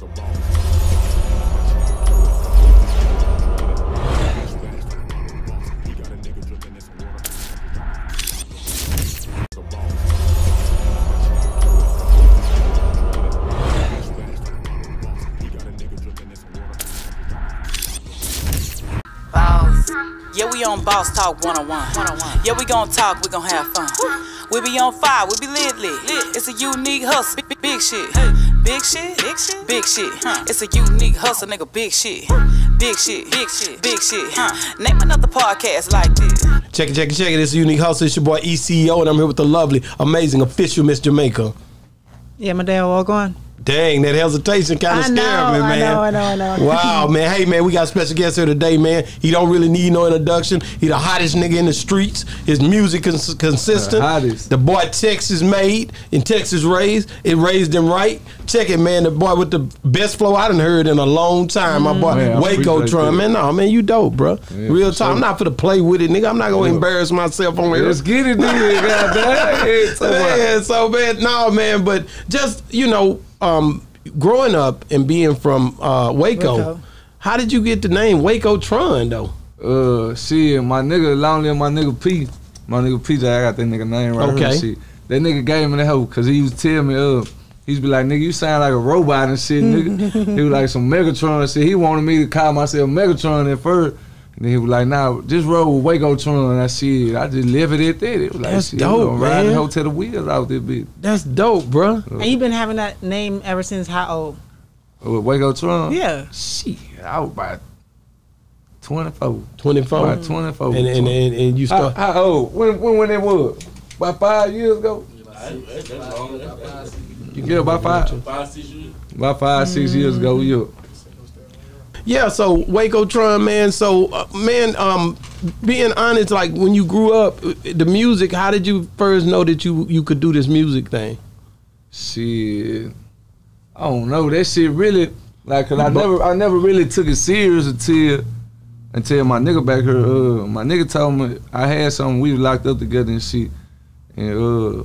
Yeah, we on Boss Talk 101. 101. Yeah, we gon' talk, we gon' have fun. We be on fire, we be lit lit. It's a unique hustle, big, big shit. Big shit, big shit, big shit. It's a unique hustle, nigga, big shit. Big shit, big shit, big shit. Name another podcast like this. Check it, check it, check it. It's a Unique Hustle. It's your boy ECO, and I'm here with the lovely, amazing, official Miss Jamaica. Yeah, my dad walk on. Dang, that hesitation kind of scared know, me, I man. know, I know, I know. Wow, man. Hey, man, we got a special guest here today, man. He don't really need no introduction. He the hottest nigga in the streets. His music is consistent. The hottest. The boy Texas made and Texas raised. It raised him right. Check it, man. The boy with the best flow I done heard in a long time. My boy mm-hmm. Man, Waco appreciate Tron. that. Man, no, man, you dope, bro. Yeah, Real for talk. I'm not for to play with it, nigga. I'm not gonna Yeah. embarrass myself on here. Let's get it, nigga. Goddamn. Hey, so? Man, so man, no man, but just you know, um, growing up and being from uh, Waco, Waco. how did you get the name Wacotron though? Uh, shit, my nigga, long live my nigga P. My nigga P, I got that nigga name right Okay. here. Shit. That nigga gave me the help because he used to tell me, uh, he used to be like, nigga, you sound like a robot and shit, nigga. he was like some Megatron and shit. He wanted me to call myself Megatron at first. And he was like, nah, just roll with Wacotron. And I shit, I just live it at that. It was like, That's shit, dope, I'm man. the hoe till the wheels out this bitch. That's dope, bruh. And you been having that name ever since how old? With Wacotron? Yeah. Shit, I was about 24. Twenty four. About 24. And, and, and, and you start. how old? When, when when it was? About five years ago? You get about five? Five, six years. About five, six years ago, yeah. Yeah, so Wacotron, man. So, uh, man, um, being honest, like when you grew up, the music. How did you first know that you you could do this music thing? Shit. I don't know. That shit really like cause I never I never really took it serious until until my nigga back here, uh my nigga told me I had something we locked up together and shit. And uh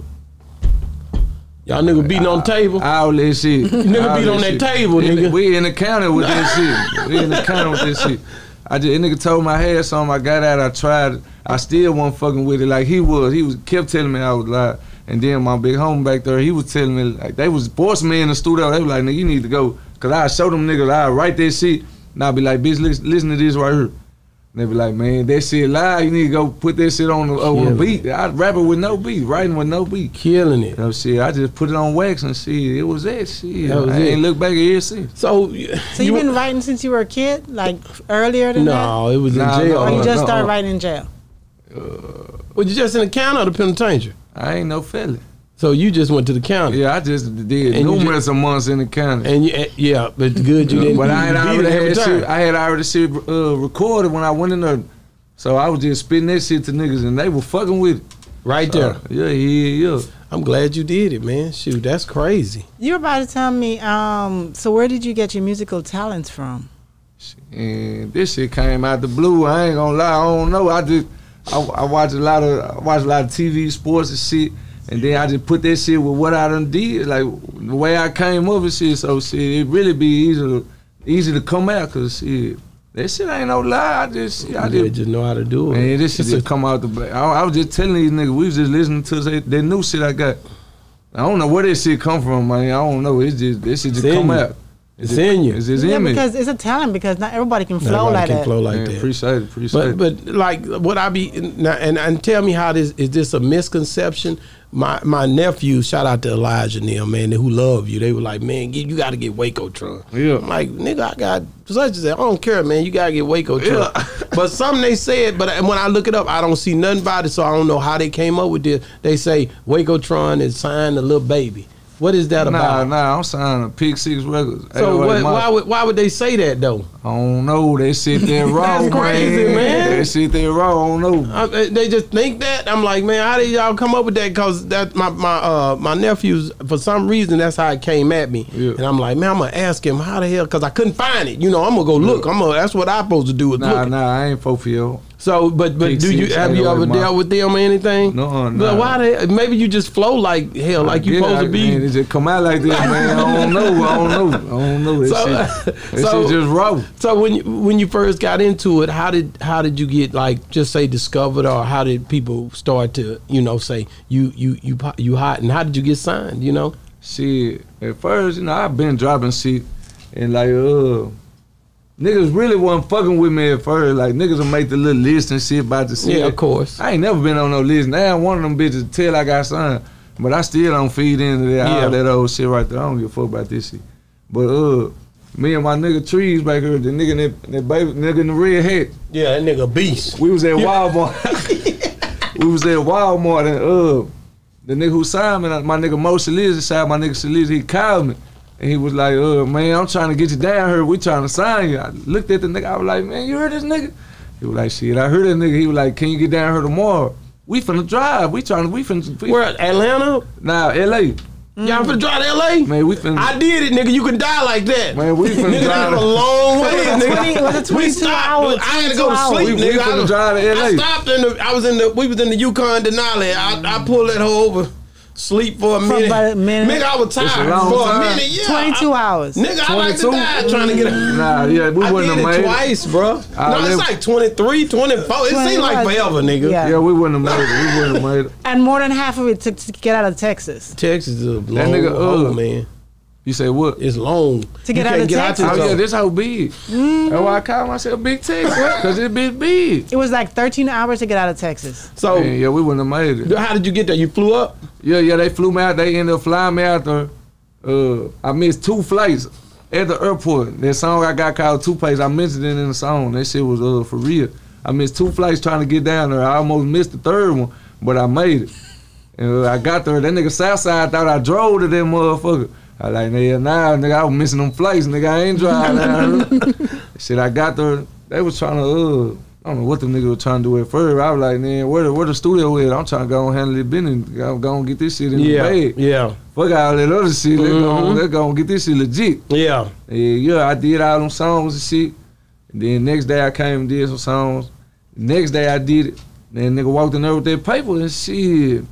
Y'all nigga beating on the table. All that shit. Nigga All beat on that shit. table, In nigga. We in the counter with this shit. We in the counter with this shit. I just, nigga told my head something. I got out. I tried. I still wasn't fucking with it like he was. He was kept telling me I was lying. And then my big homie back there, he was telling me like they was forcing me in the studio. They was like, nigga, you need to go. Cause I show them niggas, I write that shit. And I be like, bitch, listen, listen to this right here. And they be like, man, that shit live. You need to go put that shit on the, uh, on the beat. I rap it with no beat, writing with no beat. Killing it. You know, shit, I just put it on wax and shit. It was that shit. That was I it. ain't look back at it since. So, So you been writing since you were a kid, like earlier than that? No, it was in Nah, jail. Or you just no. started writing in jail? Uh, was you just in the county or the penitentiary? I ain't no felon. So you just went to the county. Yeah, I just did And you numerous of months in the county. And you, eh, yeah, but good you didn't. but I had already had time. shit, I had already shit uh, recorded when I went in there. So I was just spitting that shit to niggas and they were fucking with it. right there. Uh, yeah, yeah, yeah. I'm glad you did it, man. Shoot, that's crazy. You were about to tell me, um, so where did you get your musical talents from? And this shit came out the blue. I ain't gonna lie, I don't know. I just I, I watch a lot of I watch a lot of TV, sports and shit. And then I just put that shit with what I done did, like the way I came up and shit. So shit, it really be easy to easy to come out, cause shit, that shit ain't no lie. I just I You just just know how to do it. man, this shit It's just come out the back. I, I was just telling these niggas, we was just listening to that, that new shit I got. I don't know where this shit come from, man. I don't know. It's just this shit just come you. out. It's in you. It's just yeah, in me. because it's a talent. Because not everybody can flow like that. Everybody like can that. flow like Man, that. Appreciate it, appreciate But it. but like what I be now, and and tell me how this is this a misconception? My my nephew, shout out to Elijah Neal, man, who love you. They were like, man, you got to get Wacotron. Yeah. I'm like, nigga, I got such and such. I don't care, man. You gotta get Wacotron. but something they said, but when I look it up, I don't see nothing about it, so I don't know how they came up with this. They say Wacotron is signed a little baby. What is that Nah, about? nah, I'm signing a Pick Six Records. So Hey, what, why would why would they say that though? I don't know. They sit there wrong, crazy, man. They sit there wrong. I don't know. I, they- just think that. I'm like, man, how did y'all come up with that? Cause that my my uh my nephews for some reason that's how it came at me, Yeah. and I'm like, man, I'm gonna ask him how the hell, cause I couldn't find it. You know, I'm gonna go look. I'm gonna. That's what I'm supposed to do is Nah, nah, I ain't fulfilled. So, but but Big do you have you ever dealt with them or anything? No, no. But why they? Maybe you just flow like hell, like you Yeah, supposed I- to be. Man, it just come out like this, man. I don't know. I don't know. I don't know. That So- shit, that so- shit just raw. So when you, when you first got into it, how did how did you get like just say discovered, or how did people start to you know say you you you you hot, and how did you get signed? You know, Shit, at first, you know, I've been dropping shit, and like, uh, niggas really wasn't fucking with me at first. Like, niggas will make the little list and shit about the shit. yeah, of course. I ain't never been on no list. Now one of them bitches tell I got signed, but I still don't feed into that Yeah. all that old shit right there. I don't give a fuck about this shit. But uh, me and my nigga trees back here, the nigga in that, that baby nigga in the red hat, Yeah, that nigga beast. we was at Walmart. we was at Walmart and uh, the nigga who signed me, my nigga Mo Shaliz, inside my nigga Shaliz, he called me. And he was like, uh, man, I'm trying to get you down here. We trying to sign you. I looked at the nigga. I was like, man, you heard this nigga? He was like, shit, I heard that nigga. He was like, can you get down here tomorrow? We finna drive. We trying to, we finna, we, Where Atlanta? nah, L.A. Y'all finna drive to L.A. Man, we finna, I did it, nigga. You can die like that. man, we finna Nigga, drive. that's a long way, nigga. 20 was it We 22 stopped. hours? I had to go to 22 sleep, hours. nigga. We- we I, finna drive to LA. I stopped in the. I was in the. We was in the Yukon Denali. I, I pulled that hoe over, sleep for a minute. about a minute. Nigga, I was tired for time. a minute. Yeah, 22 I, hours. Nigga, I like to 22? die trying to get. A, Nah, yeah, we I wouldn't did have made it. twice, bro. No, it's like 23, 24. It seemed like forever, nigga. Yeah. Yeah, we wouldn't have made it. We wouldn't have made it. And more than half of it took to get out of Texas. Texas is a long nigga, hole, uh, man. You say what? It's long. To get You out can't of Texas. Oh yeah, this how big. Mm-hmm. That's why I call myself Big Tex, cause it big big. It was like 13 hours to get out of Texas. So, Man, yeah, we wouldn't have made it. how did you get there? You flew up? Yeah, yeah, they flew me out. They ended up flying me out there. Uh, I missed two flights at the airport. That song I got called Toothpaste. I mentioned it in the song. That shit was uh for real. I missed two flights trying to get down there. I almost missed the third one, but I made it. And uh, I got there. That nigga Southside thought I drove to them motherfucker. I like, nigga, nah, nigga, I was missing them flights, nigga. I ain't driving. Shit, I got there. They was trying to, uh, I don't know what the nigga was trying to do at first. I was like, man, where the, where the studio at? I'm trying to go and handle it business. Go, go and get this shit in Yeah, the bag. yeah, Fuck all that other shit. Let's go, Mhm. let's go and get this shit legit. yeah. Yeah, yeah, I did all them songs and shit. And then next day I came and did some songs. Next day I did it. Then nigga walked in there with that paper and shit.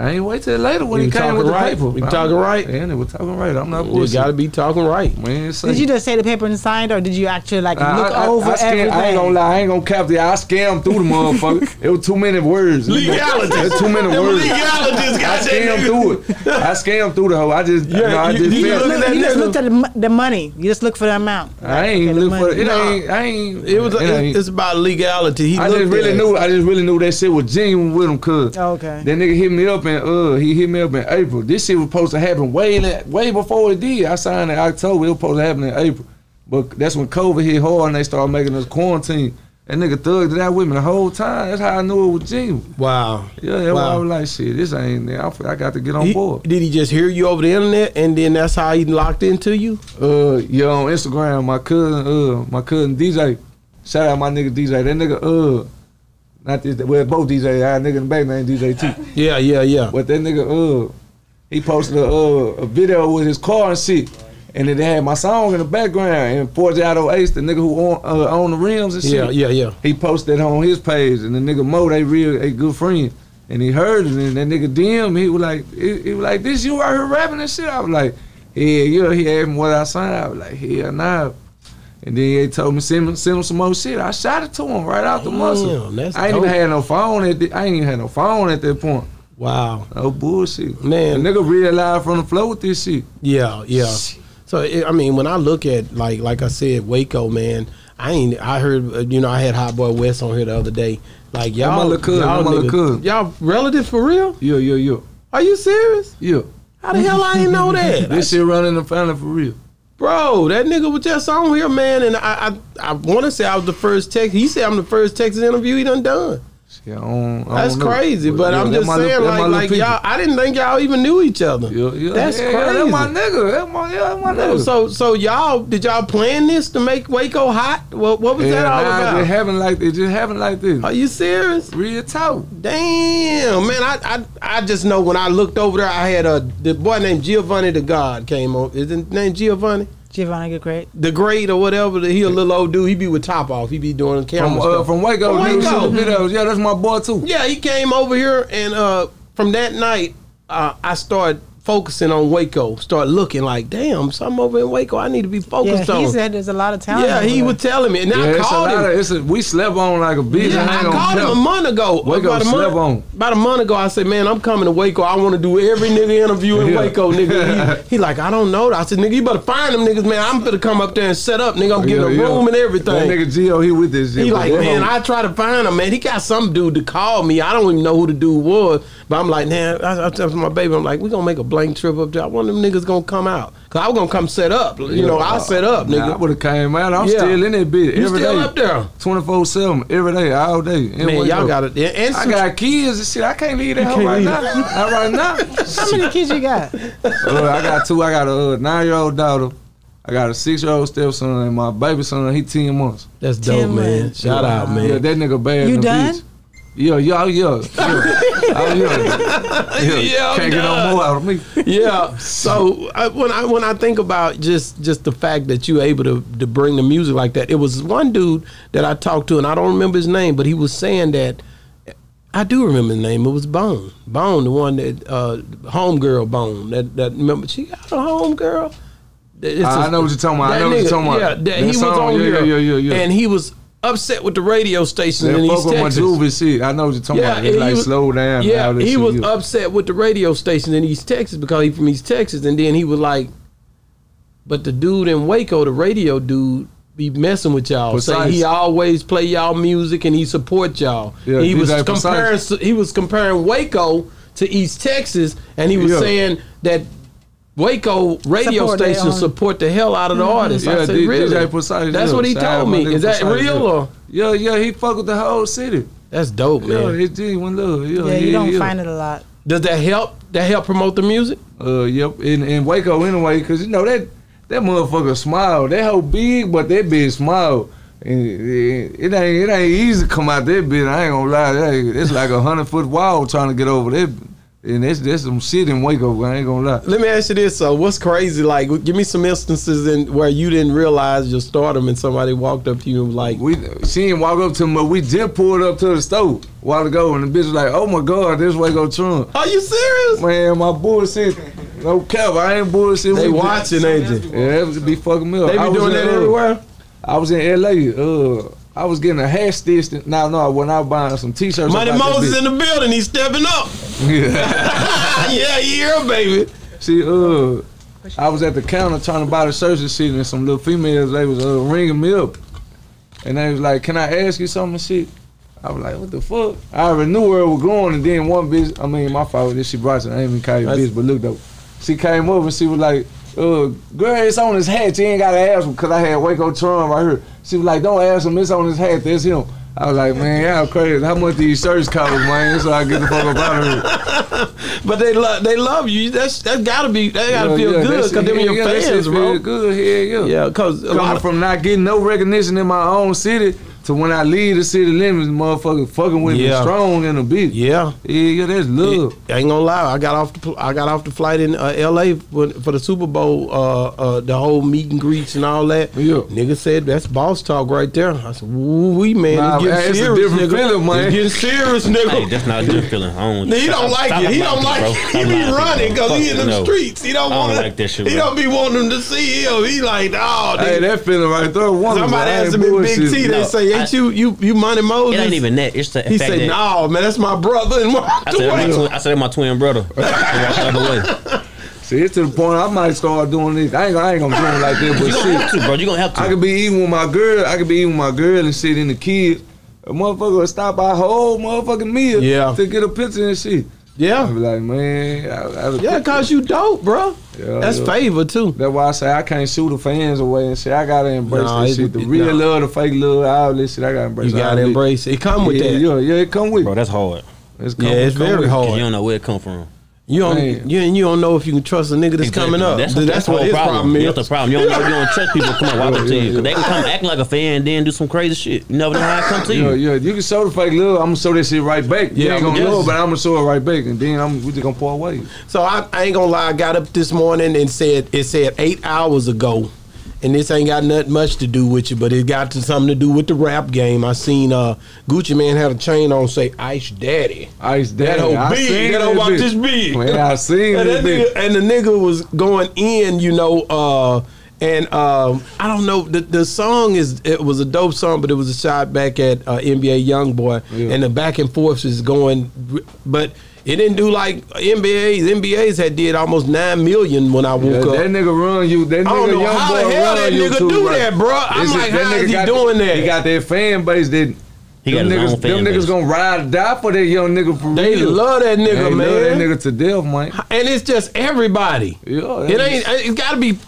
I ain't wait till later when You he came talking with the right? paper. You talking right? Yeah, nigga talking right. I'm not You gotta be talking right. Man, Did you just say the paper and signed, or did you actually like I- look I, over I, scam- everything? I ain't gonna lie, I ain't gonna cap the. I scammed through the motherfucker. it was too many words. Legalities. Too many words. legalities I got scammed through it. I scammed through the hoe. I just, you know, I you- just you felt. look You just looked at the, the money. You just look for the amount. I ain't Okay, look for money. it. Nah. Ain't, I ain't. It was. it ain't- it's about legality. He I just really knew. I just really knew that shit was genuine with him, cuz. Oh, okay. That nigga hit me up in uh he hit me up in April. This shit was supposed to happen way in- way before it did. I signed in October. It was supposed to happen in April, but that's when COVID hit hard and they started making us quarantine. That nigga thugged it out with me the whole time. That's how I knew it was genuine. Wow. Yeah, that's why I was like, shit, this ain't. I, I got to get on He- board. did he just hear you over the internet and then that's how he locked into you? Uh, yeah, on Instagram, my cousin, uh, my cousin DJ, shout out my nigga DJ. That nigga, uh, not this, well, both DJ, our nigga in the back name DJ too. Yeah, yeah, yeah. But that nigga, uh, he posted a, uh, a video with his car and shit. And they had my song in the background. And Forgiato Ace, the nigga who own, uh, own the rims and shit, Yeah, yeah, yeah. he posted that on his page. And the nigga Mo, they real, they good friend. And he heard it. And that nigga DM, he was like, he, he was like, this you out here rapping and shit? I was like, yeah, yeah. He asked me what I signed. I was like, hell nah. And then he told me send him, send him some more shit. I shot it to him right out the muscle. That's I ain't dope. even had no phone at the, I ain't even had no phone at that point. Wow. No bullshit. Man. The nigga real live from the flow with this shit. Yeah, yeah. So it, I mean, when I look at like like I said, Waco, man, I ain't. I heard uh, you know I had Hotboy Wes on here the other day. Like y'all, my little cousin, y'all, my little niggas- cousin. y'all relatives for real? Yeah, yeah, yeah. Are you serious? Yeah. How the hell I ain't know that? This shit running the family for real. Bro, that nigga was just on here, man, and I I, I want to say I was the first text. He said I'm the first Texas interview he done done. Shit, I don't, I That's don't crazy, but yeah, I'm just saying, little- like, like y'all. I didn't think y'all even knew each other. Yeah, yeah. That's crazy. That's my nigga. That's my, yeah, that's my nigga. so so y'all did y'all plan this to make Waco hot? What what was that all nah, It about? just happened like it just happened like this. Are you serious? Real talk. Damn, man! I, I I just know when I looked over there, I had a the boy named Giovanni the God came on. Is his name Giovanni? Giovanni Great. the great or whatever. He a little old dude. He be with top off. He be doing camera From uh, stuff. from Waco, From niggas Waco. videos. Yeah, that's my boy too. Yeah, he came over here, and uh, from that night, uh, I started focusing on Waco. Start looking like, damn, something over in Waco. I need to be focused Yeah, focused he on. He said there's a lot of talent. yeah, he there. was telling me, and Yeah, I it's a called lot him. of, it's a, we slept on like a bitch. Yeah, I I called him count. a month ago. Waco about a slept month, on. about a month ago, I said, "Man, I'm coming to Waco. I want to do every nigga interview in Yeah. Waco, nigga." He, he like, "I don't know." I said, "Nigga, you better find them niggas, man. I'm gonna come up there and set up, nigga. I'm getting Yeah, a yeah. room and That everything." nigga Gio, he with this shit. He like, that man, hoe- I try to find him, man. He got some dude to call me. I don't even know who the dude was, but I'm like, man, I, I tell my baby, I'm like, we gonna make a blank trip up there. One of them niggas gonna come out, cause I was gonna come set up. You know, I set up, Nah, I nigga. would have came out. I'm Yeah. still in that bitch You every day. still up there, 24 7, every day, all day. in man? Y'all got it. And, and I got kids and shit. I can't leave that hoe can't right now. Not right now. How many kids you got? Uh, I got two. I got a uh, nine year old daughter. I got a six year old stepson and my baby son. He ten months. That's dope, Tim, man. man. Shout out, man. Yeah, man. that nigga bad. You in the done? Bitch. Yeah, yeah, yeah, yeah. oh, yeah. yeah. Yeah, Can't get no more out of me. yeah. So I, when I when I think about just just the fact that you able to to bring the music like that, it was one dude that I talked to, and I don't remember his name, but he was saying that. I do remember his name. It was Bone. Bone, the one that uh, homegirl Bone. That that remember she got a homegirl. It's I a- know what you're talking about. I know what you're talking about. Yeah, that, That he was song, on yeah, here, yeah, yeah, yeah. and he was upset with the radio station That in East Texas. Juvie shit. I know what you're talking about. It's and like he was- slow down. Yeah, he was yeah. upset with the radio station in East Texas because he from East Texas, and then he was like, "But the dude in Waco, the radio dude, be messing with y'all. Say he always play y'all music and he support y'all. Yeah, he was comparing Precise. he was comparing Waco to East Texas, and he was Yeah. saying that." Waco radio Support their stations support the hell out of the artists. I Yeah, said, D- really? DJ Precise, That's what he Shout told me. Is that Precise, real yeah. or? Yeah, yeah, he fuck with the whole city. That's dope, Yeah, man. he genuine love. Yeah, Yeah, you don't yeah. find it a lot. Does that help? That help promote the music? Uh, yep, in, in Waco anyway, cause you know that that motherfucker smile. That whole big, but that bitch smile. And it, it ain't it ain't easy to come out that bitch. I ain't gonna lie. That It's like a hundred foot wall trying to get over that. And that's that's some shit in Waco. I ain't gonna lie. Let me ask you this: So, what's crazy? Like, give me some instances in where you didn't realize your stardom, and somebody walked up to you and was like, We she didn't walk up to me, but we just pulled up to the store a while ago, and the bitch was like, "Oh my god, this Wacotron." "Are you serious?" Man, my bullshit. No cap, I ain't bullshit. They We watching, ain't you? Yeah, that be fucking me up. They be doing in, that uh, everywhere. I was in LA. Uh, I was getting a hair stitched. No, no, when I was buying some t-shirts. Money Moses in the building. He's stepping up. Yeah. yeah, yeah, baby. See, uh, I was at the counter trying to buy the shirts seat, and some little females they was uh, ringing me up, and they was like, "Can I ask you something?" shit. I was like, "What the fuck?" I already knew where it was going, and then one bitch. I mean, my father, This she brought it. I ain't even call you bitch, but look though, she came over and she was like. Uh, girl, it's on his hat. You ain't gotta ask him because I had Wacotron right here. She was like, "Don't ask him. It's on his hat. That's him." I was like, "Man, y'all crazy. How much these shirts cost, man?" So I get the fuck up out of here. But they love, they love you. That's that gotta be, they gotta Yeah, feel yeah, good because yeah, your yeah, fans, feel bro. Good, yeah, yeah. Yeah, because a lot Coming from not getting no recognition in my own city to when I leave the city limits, motherfucker fucking with Yeah. me strong in a bitch. yeah. yeah, yeah, that's love. I ain't gonna lie. I got off the I got off the flight in uh, L.A. For, for the Super Bowl. Uh, uh, the whole meet and greets and all that. Yeah. Nigga said that's boss talk right there. I said, "Woo wee, man, Nah, it's getting man, it's a serious, different nigga. feeling, man. It's getting serious, Hey, nigga." that's not a good feeling. I don't, he don't like it. He don't like. it. He be lying running because he in you, them no. streets. He don't don't want like that shit, He bro. don't be wanting them to see him. He like, oh, Hey, that feeling right there. Somebody asked him in Big. T. They say, "Ain't I- you you you Money Moses?" It ain't even that. It's the He fact said, that "No, man, that's my brother." And walked I said, my twin, I said, my twin brother. He walked the other way. See, it's to the point I might start doing this. I ain't, gonna- I ain't gonna do it like that, but You gonna have shit. to, bro. You gonna have to. I could be eating with my girl. I could be eating with my girl and shit in the kids. A motherfucker would stop by whole motherfucking meal Yeah. to get a picture and shit. I Yeah, be like, man, I, I, yeah, cause you dope, bro. Yeah, That's yeah. favor too. That's why I say I can't shoot the fans away and say I gotta embrace Nah, that it- shit. The it- real nah. love, the fake love, all this shit. I gotta embrace. You gotta this. embrace it. It come with yeah, that. Yeah, yeah, it come with. Bro, that's hard. It's come, Yeah, it's come very with. hard. You don't know where it come from. You don't, Man. you, and you don't know if you can trust a nigga that's coming up. That's, That's, that's the what his problem. problem, is. That's the problem. You don't know if you don't trust people to come and walk up to Yeah, you. yeah, Cause they can come acting like a fan and then do some crazy shit. You never know how it come to Yeah, you. yeah. You can show the fake love. I'm gonna show that shit right back. You Yeah, ain't gonna yes. know but I'm gonna show it right back, and then I'm we just gonna pour away. So I, I ain't gonna lie. I got up this morning and said it said eight hours ago and this ain't got nothing much to do with you, but it got to something to do with the rap game. I seen uh Gucci Mane had a chain on say Ice Daddy. Ice That Daddy. whole I big, seen that whole that about this big. Man, I seen and, that that nigga, and the nigga was going in, you know, uh, and um, I don't know. The, the song is it was a dope song, but it was a shot back at uh, NBA YoungBoy, Yeah. and the back and forth is going, but it didn't do like NBA's. NBA's had did almost nine million when I woke Yeah, up. that nigga run you. That nigga I don't know young how boy the hell run that you nigga too, do right? that, bro. I'm It's like, that how nigga is he got- doing that? He got that fan base that. He got them his niggas, fan them base. niggas gonna ride or die for that young nigga for They real. love that nigga, They man. love that nigga to death, man. and it's just everybody. Yeah, It ain't. It's got to be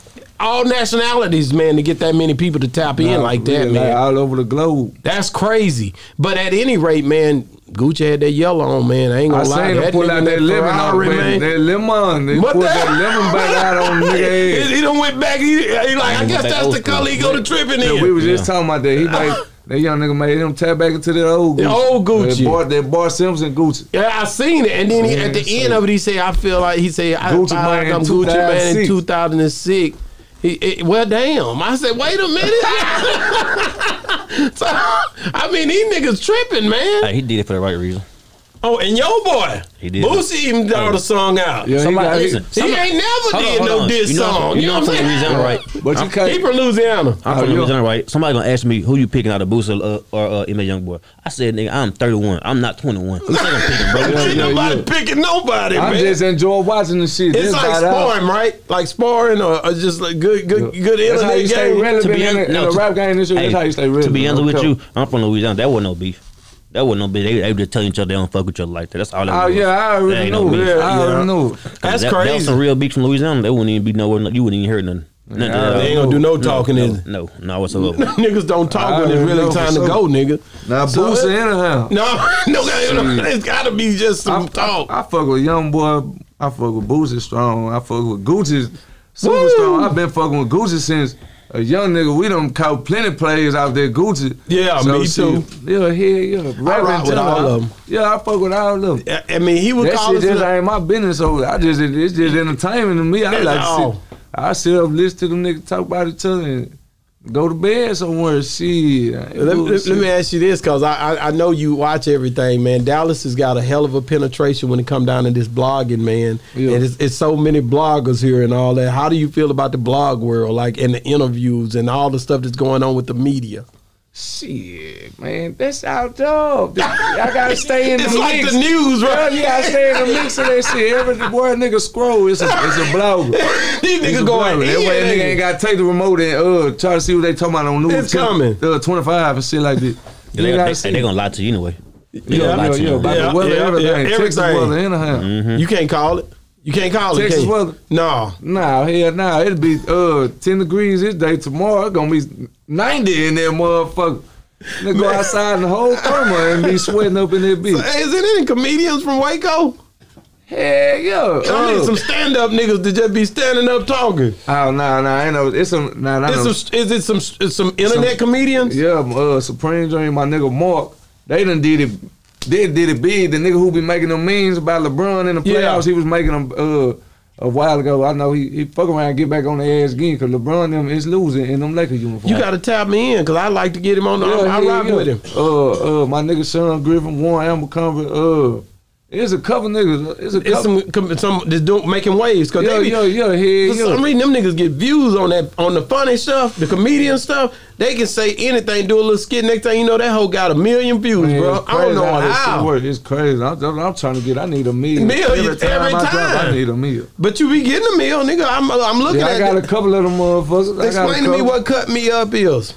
all nationalities, man, to get that many people to tap in like that, Yeah, man. all over the globe. That's crazy. But at any rate, man, Gucci had that yellow on, man. I ain't gonna lie. seen him That pull nigga out in that lemon, Ferrari, out, man. man. That lemon, they What pulled the- that lemon back out on nigga He, head. he done went back. He, he like, I went guess back that's the school. color he go to tripping Yeah, in. we was just talking about that. He made that young nigga made him tap back into that old Gucci. The old Gucci. That Bar, that Bart Simpson Gucci. Yeah, I seen it, and then he, at the end of it, he said, "I feel like he said, I, Gucci I, Man in I'm Gucci Mane in 2006. 2006." He, it, well, damn. I said, "Wait a minute." so, I mean, these niggas tripping, man. Hey, he did it for the right reason. Oh, and yo boy, He did. Boosie even brought a song out. Yeah, he Somebody got listen. He somebody- ain't never Hold on, did hold no on. diss you know, song. You You know know I'm what I'm saying? Louisiana, right? But you He can't. from Louisiana. I'm Oh, from yeah. Louisiana, right? Somebody gonna ask me who you picking out of Boosie uh, or uh, NBA Youngboy. I said, nigga, I'm 31. I'm not 21. Who think I'm picking, bro? Ain't nobody yeah. picking nobody, I man. just enjoy watching the shit. it's That's like about all. sparring, right? Like sparring, or, or just like good, good, good That's how internet you stay game. relevant To be in, hon- in no, the to- rap game. This shit, that's how you stay relevant. To be honest with you, I'm from Louisiana. That wasn't no beef. That wasn't no beef. They, they just telling each other they don't fuck with each other like that. That's all that Oh was. yeah, I That already ain't know. no yeah, I Yeah. already know. That's that, That was some real beef from Louisiana. They wouldn't even be nowhere. You wouldn't even hear nothing. Nothing Yeah, at. They ain't gonna do no talking. no, is it? no, no, whatsoever. Niggas don't talk I when it's really time to sure. go, nigga. Now So Boosie it- anyhow. No, no, it's got to be just some I, talk. I, I fuck with young boy. I fuck with Boosie strong. I fuck with Gucci super Woo! strong. I've been fucking with Gucci since a young nigga. We done caught plenty players out there Gucci. Yeah, me shit, too. Yeah, yeah, yeah. Rapping rock with all I- of 'em. Yeah, I fuck with all of them. I mean, he was That calling shit just ain't my business. So I just it's just entertainment to me. I like to sit, I sit up listen to them niggas talk about each other and go to bed somewhere. Shit. Let, let- let me ask you this, cause I, I I know you watch everything, man. Dallas has got a hell of a penetration when it come down to this blogging, man. Yeah. And it's, it's so many bloggers here and all that. How do you feel about the blog world, like and the interviews and all the stuff that's going on with the media? Shit, man, that's our job. I gotta stay in the It's like the news, Yeah, right? you gotta stay in the mix of that shit. Every boy nigga scroll, it's a it's a blogger. These niggas going blogger. That way nigga ain't gotta take the remote and uh try to see what they talking about on news. It's coming. Uh, 25 and shit like that. Yeah, You they, gotta they, they gonna lie to you anyway. They yeah, gonna lie yeah, to yeah, you. about Yeah, the weather, yeah, everything. yeah, Texas everything. weather, anyhow. You can't call it. You can't call it. Texas weather? No. Nah, hell nah. It'll be uh 10 degrees this day. Tomorrow it's gonna be 90 in that motherfucker. Nigga go outside in the whole thermal and be sweating up in that bitch. Hey, is there any comedians from Waco? Hell yeah. I need Uh, some stand up niggas to just be standing up talking. Oh nah nah, I know it's some nah nah. Is, know. some, is it some some internet Some- comedians? Yeah, uh, Supreme Dream, my nigga Mark, they done did it. They did it big. The nigga who be making them memes about LeBron in the Yeah. playoffs, he was making them uh, a while ago. I know he, he fuck around and get back on their ass again because LeBron them is losing in them Lakers uniforms. You got to tap me in because I like to get him on. The, I, I yeah, rock yeah. with him. Uh, uh, my nigga Sean Griffin, Warren Abercrombie, uh, it's a couple niggas. It's a It's couple. some com- some that's doing making waves because yeah, they be, yeah, yeah, hell for yeah. some reason them niggas get views on that on the funny stuff, the comedian stuff. They can say anything, do a little skit. Next thing you know, that hoe got a million views, Man, bro. it's I don't crazy know how this how. It's crazy. I'm, I'm, trying to get. I need a meal. Meal, every time every I drop, I need a meal. But you be getting a meal, nigga. I'm I'm looking Yeah, I got it. a couple of them motherfuckers. I got a Explain to me what cut me up is.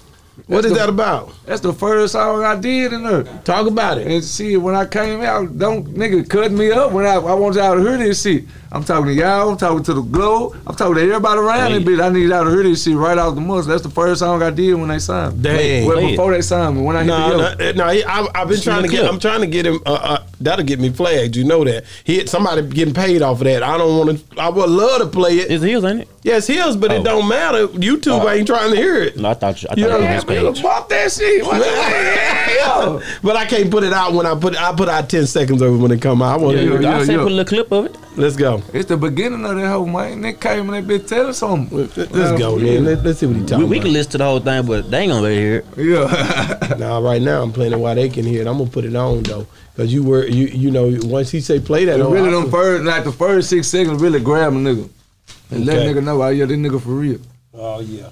What That's is the- that about? That's the first song I did in there. Talk about it. And see, when I came out, don't nigga cut me up when I, I want y'all to hear this shit. I'm talking to y'all, I'm talking to the globe, I'm talking to everybody around Play this bitch. I need y'all to hear this shit right off the muscle. That's the first song I did when they signed me. Dang. Well, before they signed me, when I hit No, the yo. no, no. he- I, I've been trying to get. I'm trying to get him. Uh, uh, that'll get me flagged. You know that. He somebody getting paid off of that. I don't want to. I would love to play it. It's his, ain't it? Yeah, it's his, but Oh. it don't matter. YouTube oh. ain't trying to hear it. No, I thought you, I thought You it know, was his page. Bump that shit. What the? But I can't put it out when I put I put out ten seconds of it when it come out. I want to Yeah, hear it. yeah. I said put a little clip of it. Let's go. It's the beginning of that whole man. They came and they bitch tell us something. Let's go, man. Let, us see what he talking We, we can about. listen to the whole thing, but they ain't gonna let hear it. Yeah. Now, right now, I'm playing it while they can hear it. I'm gonna put it on though, cause you were you you know once he say play that, It oh, really I them first, like the first six seconds, really grab a nigga and let Okay. nigga know, oh yeah, this nigga for real. Oh yeah.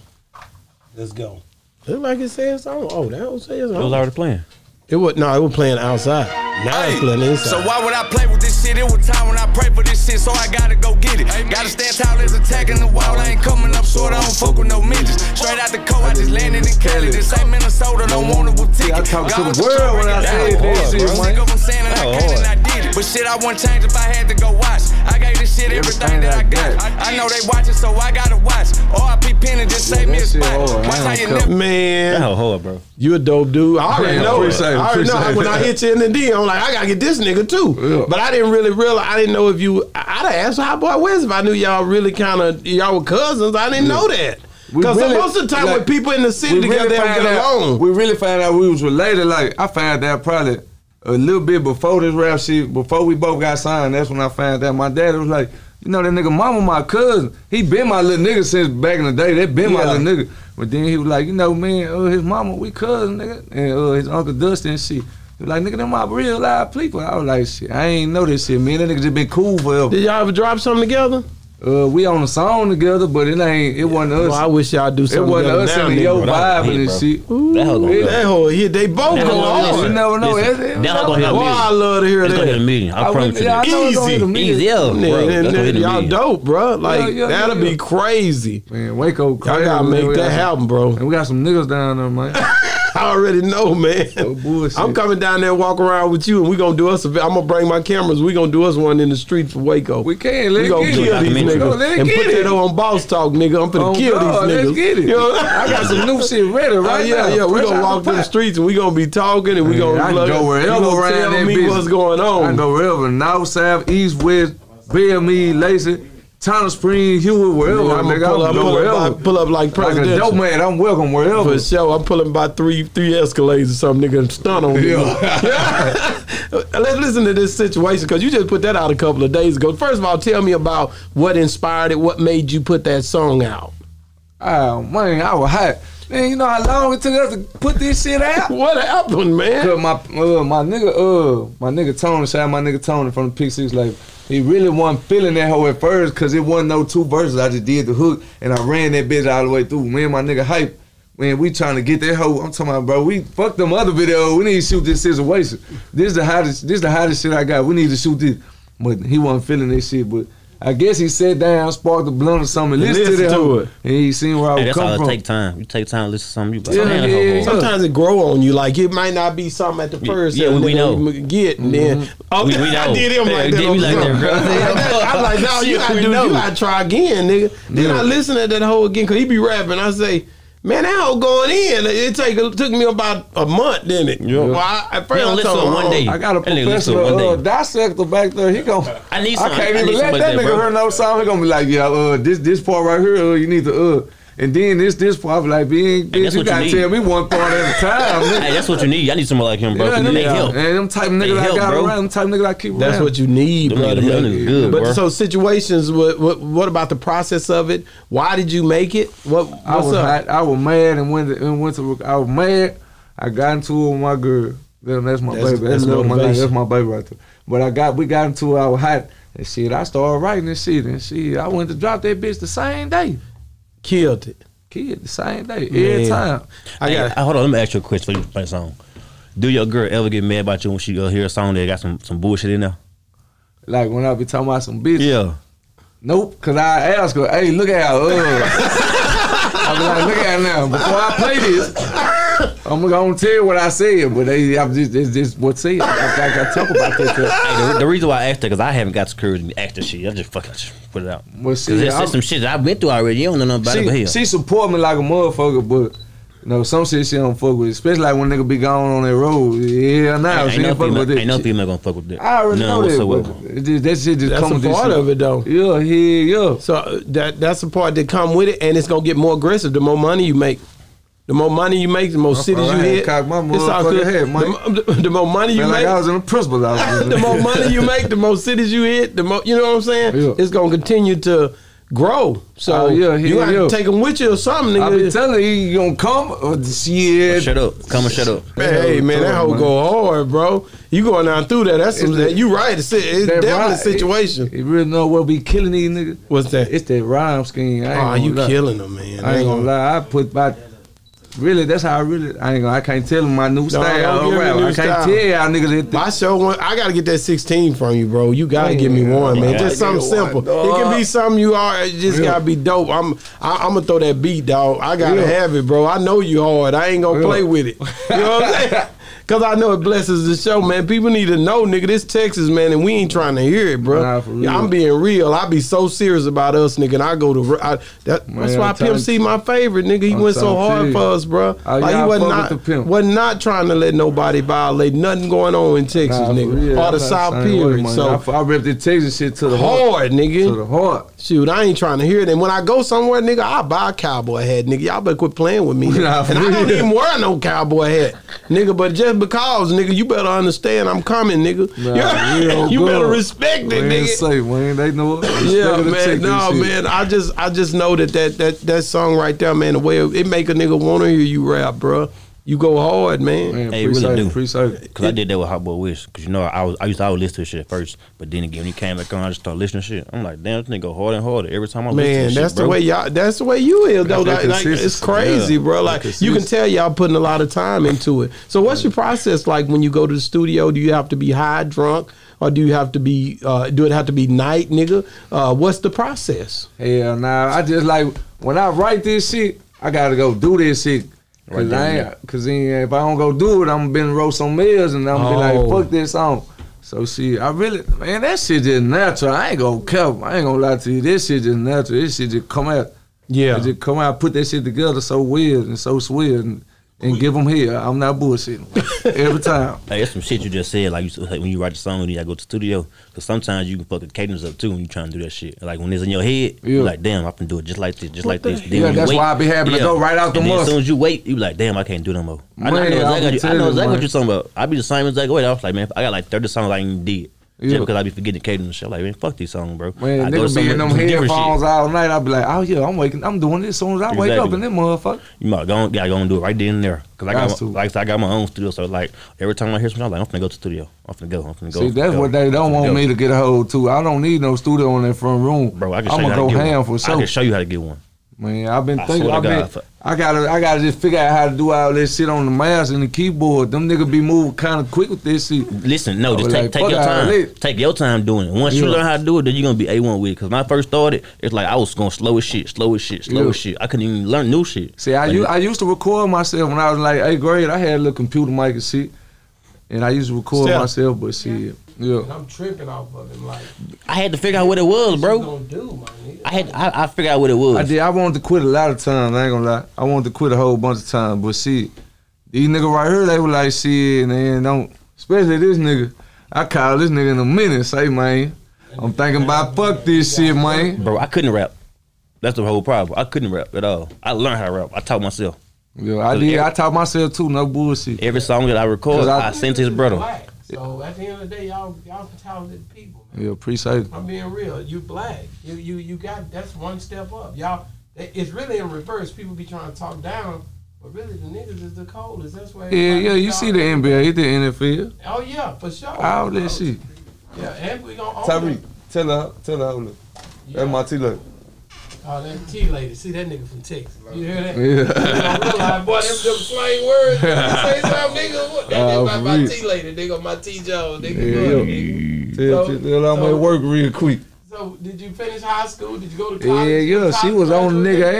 Let's go. Look like it says something. Oh, that don't say It was already playing. It was no, it was playing outside. Now it's playing inside. So why would I play with this shit? It was time when I pray for this shit, so I gotta go get it. Gotta stand tall as attacking the wall. I ain't coming up short, I don't fuck with no midgets. Straight out the coast, I just landed in Cali. This ain't Minnesota, don't want it with ticket. I talk to the world when I say it this down. shit, man. sick of them saying that I Oh, can I did it. But shit, I wouldn't change if I had to go watch. I gave this shit everything, that I got. I, know they watching, so I gotta watch. RIP Penny just saved me a that shit spot. hard. Watch how you never. That Man, hold up, bro. you a dope dude. I already Yeah, know it. appreciate it, I already know. appreciate When. I hit you in the D, I'm like, I gotta get this nigga too. Yeah. But I didn't really realize. I didn't know if you. I- I'd have asked Hotboy Wes if I knew y'all really kind of y'all were cousins. I didn't know that. Because really- most of the time like, when people in the city together, really they don't get out. along. We really found out we was related. Like I found out probably a little bit before this rap shit. Before we both got signed, that's when I found out. My dad was like, you know, that nigga mama, my cousin. He been my little nigga since back in the day. They been my Yeah. little nigga. But then he was like, you know, man, uh, his mama, we cousin, nigga, and uh, his uncle Dustin and shit. He was like, nigga, them my real live people. I was like, shit, I ain't know this shit, man. That nigga just been cool forever. Did y'all ever drop something together? Uh, we on a song together, but it ain't. It wasn't us. Well, I wish y'all do something. it wasn't together us and nigga. yo Bro, that was vibing and bro. shit. That whole gonna Yeah. That whole hit, they both That go whole- hard. You listen, never know. listen. It's- That whole gonna hit a Boy, I million. love to hear It's gonna hit a million. I I promise wouldn't- you yeah, I know it's gonna hit a Easy. Easy, yeah, bro. Man, That's and- gonna hit a and y'all dope, bro. Like Yeah, yeah, that'll be crazy. Man, Waco Y'all gotta make that happen, bro. And we got some niggas down there, man. I already know, man. No bullshit. I'm coming down there, and walk around with you, and we gonna do us. A, I'm gonna bring my cameras. We gonna do us one in the street for Waco. We can. Let's we gonna kill it. these niggas Let's and put it. that on Boss Talk, nigga. I'm finna Oh, kill God, these niggas. Let's get it. You know? I got some new shit ready Oh, right yeah, now. yeah, we Fresh gonna walk through the streets and we gonna be talking and we gonna I can look- go wherever around that me bitch. what's going I on. can go wherever. North, south, east, west, BME, Lacey, Town Spring, Hewitt, wherever. I'm gonna nigga, pull up, pull wherever. up, pull up like like a dope man, I'm welcome wherever. For sure, I'm pulling by three three Escalades or something, nigga, and stun on you. Let's listen to this situation because you just put that out a couple of days ago. First of all, tell me about what inspired it. What made you put that song out? Oh man, I was hot. Man, you know how long it took us to put this shit out? What happened, man? Cause my uh, my nigga uh my nigga Tony, shout out my nigga Tony from the Pick Six like he really wasn't feeling that hoe at first cause it wasn't no two verses. I just did the hook and I ran that bitch all the way through. Me and my nigga hype. Man, we trying to get that hoe. I'm talking about, bro. We fuck them other videos. We need to shoot this situation. This is the hottest. This is the hottest shit I got. We need to shoot this. But he wasn't feeling this shit. But I guess he sat down, sparked the blunt or something, and And listened to to it. and he seen where I Hey, was that's all come it from. take time. You take time to listen to something. You like, Yeah, man, yeah, yeah. Sometimes it grow on you. Like it might not be something at the first. yeah, that we nigga know. even Get and then mm-hmm. oh, We- we know. I did him Yeah, like did that. me on like that, something. bro. I'm like, no, you Shit, gotta do. know. You gotta try again, nigga. Then Yeah. I listen to that whole again because he be rapping. I say. Man, that hoe going in. It take it took me about a month, didn't it? Yeah. Well, I, at first He don't I listen told him, one day. I got a That nigga professor, listen uh, dissector back there. He gon' I need I can't I even need let that nigga hear no song. He gonna be like, yeah, uh, this this part right here, uh, you need to uh, and then this this part. I be like, being Hey, bitch, you gotta need. tell me one part at a time. Hey, that's what you need. I need someone like him, bro. Yeah, Yeah, them- they help. And them type of They niggas I got bro. around, them type of niggas I keep That's around. what you need, Them brother. niggas- them good, but bro. so situations. What, what what about the process of it? Why did you make it? What I what's was up? hot, I was mad and went to, and went to I was mad. I got into it with my girl. Damn, that's my That's- baby. That's, that's my motivation. that's my baby right there. But I got we got into our I hot and shit. I started writing and shit and shit. I went to drop that bitch the same day. Killed it. Killed the same day, Man. every time. I Hey, got. hold on, let me ask you a question for you play a song. Do your girl ever get mad about you when she go hear a song that got some, some bullshit in there? Like when I be talking about some bitch. Yeah. Nope, cause I ask her, hey, look at her. Uh. I be like, look at her now. Before I play this, I'm gonna tell you what I said, but they, I'm just, it's just what said. I, I, I talk about that. Hey, the, the reason why I asked that because I haven't got the courage to ask that shit. I just fucking just put it out. Well, Because see, it's I'm- some shit that I've been through already. You don't know nothing about it, but she, hell. she support me like a motherfucker, but You know, some shit she don't fuck with, especially like when nigga be gone on that road. Yeah, now ain't, she ain't, no fuck female, with that. ain't no shit. female gonna fuck with that. I already None know that, whatsoever. but just, that shit just That's come a with this part shit. of it, though. Yeah, yeah, yeah. So that that's the part that come with it, and it's gonna get more aggressive. The more money you make, the more money you make, the more cities you hit. cocked my It's all good. head, Mike. The, mo- the more money you Feel like make, I was in the principal's office. the more money you make, the more cities you hit, the more you know what I'm saying. Yeah. It's gonna continue to grow. So Oh, yeah, you yeah, got yeah. to take them with you or something. I be Nigga. telling you, you gonna come uh, or shit. Shut up. Come and shut up. Hey man, that hoe go hard, bro. You going down through that? That's some, It's that- you right. It's, it's that definitely a rhyme- situation. You really know what be killing these niggas? What's that? It's that rhyme scheme. I ain't Oh, you lie. killing them, man. I ain't gonna lie. I put about really. That's how I really. I ain't gonna. I can't tell them my new don't style. give me new I can't style. tell y'all niggas that. My show, one, I gotta get that 16 from you, bro. You gotta give me one, man. Yeah. Just something Give me one, simple. it can be something you are. It just Yeah. gotta be dope. I'm, I, I'm gonna throw that beat, dog. I gotta Yeah. have it, bro. I know you hard. I ain't gonna Yeah. play with it. You know what I'm saying? Cause I know it blesses the show, man. People need to know, nigga. This Texas, man, and we ain't trying to hear it, bro. Nah. Yeah, I'm being real. I be so serious about us, nigga. And I go to I, that, Man, that's why I'm Pimp C my favorite, nigga. He I'm went so hard for us, bro. Oh, like yeah, he fuck not with the Pimp. was not trying to let nobody violate nothing going on in Texas, Nah, for nigga, real, or the South period. so I, I rep the Texas shit to the heart. hard, To the nigga. heart. Shoot, I ain't trying to hear it. And when I go somewhere, nigga, I buy a cowboy hat, nigga. Y'all better quit playing with me. Nah, and I don't even wear no cowboy hat, nigga. But just because, nigga, you better understand I'm coming, nigga. Nah, you you good. better respect it, nigga. say, man. They know. Yeah, man. No, man. I just, I just know that that that that song right there, man. The way it, it make a nigga want to hear you rap, bro. You go hard, man. Man, Hey, it really do. Appreciate. Cause I did that with Hotboy Wes. Cause you know I was I used to always listen to shit at first, but then again when he came back on, I just started listening to shit. I'm like, damn, this nigga go harder and harder every time I listen Man, that's shit, the bro. way y'all. That's the way you is though. Like, like, it's crazy, yeah. bro. Like you can tell y'all putting a lot of time into it. So what's your process like when you go to the studio? Do you have to be high, drunk, or do you have to be? Uh, do it have to be night, nigga? Uh, what's the process? Hell nah. I just like when I write this shit, I gotta go do this shit. Cause there, I ain't, cause then if I don't go do it, I'm gonna been roast on meals and I'm be Oh. like, fuck this song. So shit, I really man, that shit just natural. I ain't gonna cap. I ain't gonna lie to you. This shit just natural. This shit just come out. Yeah. It just come out, put that shit together so weird and so sweet and, and give them here. I'm not bullshitting every time. Hey, that's some shit you just said. Like, you, like when you write a song, you gotta go to the studio. Cause sometimes you can fuck the cadence up too when you trying to do that shit. Like when it's in your head, Yeah. you like, damn, I can do it just like this, just like this. Then Yeah, that's wait- why I be having to go right out the and then As soon as you wait, you be like, damn, I can't do no more. I, know- I know I be exactly, I know exactly what you're talking about. I be the same exact way. I was like, man, I got like 30 songs I ain't did. Yeah. Just because I be forgetting the cadence and shit. Like, man, fuck these songs, bro. Man, I nigga be in them headphones all night. I be like, oh yeah, I'm waking, I'm doing this as soon as I wake up Exactly. in this motherfucker. You might go, gotta go and do it right then and there. Cause I got, Got my, like I I got my own studio. So like every time I hear something, I'm like, I'm finna go to the studio. I'm finna go. I'm finna go. See, that's go. what they don't want go. me to get a hold to. I don't need no studio in that front room. Bro, I can show I'm you gonna go ham for I sure. can show you how to get one. Man, I've been I thinking. I've been, God, for- I gotta, I gotta just figure out how to do all this shit on the mouse and the keyboard. Them niggas be moving kind of quick with this shit. Listen, no, just take like, take your time. Take your time doing it. Once you learn how to do it, then you're gonna be A one with it. Cause when I first started, it's like I was going slow as shit, slow as shit, slow Yeah. as shit. I couldn't even learn new shit. See, I, Like, u- I used to record myself when I was like eighth grade. I had a little computer mic and shit, and I used to record Still. myself. But shit, yeah. I'm tripping off of him. Like, I had to figure out what it was, bro. gonna do, my nigga? I had I, I figured out what it was. I did. I wanted to quit a lot of times. I ain't gonna lie. I wanted to quit a whole bunch of times. But see, these niggas right here, they were like, shit, and then don't. Especially this nigga. I call this nigga in a minute. Say, man, I'm thinking about fuck this shit, man. Bro, I couldn't rap. That's the whole problem. I couldn't rap at all. I learned how to rap. I taught myself. Yeah, I did. I taught myself too. No bullshit. Every song that I record, I- I, sent to his brother. Black. So at the end of the day, y'all y'all talented people, man. Yeah, appreciate it. I'm being real. You black. You you you got that's one step up. Y'all it's really in reverse. People be trying to talk down, but really the niggas is the coldest. That's why Yeah, yeah. You see the talking. NBA, the NFL, Oh yeah, for sure. all that shit. Yeah, and we gonna own Tyreek, tell her, tell her, look. Yeah. That's my T look. Oh, that T lady. See that nigga from Texas. You hear that? Yeah. Don't realize, boy, them, them slang words. Say something, nigga. What? That Ah, nigga my, my. T lady. Nigga, my T Jones. Nigga, Yeah, yeah. Tell, So- tell her I'm at work real quick. So, did you finish high school? Did you go to college? yeah, yeah. she was on the nigga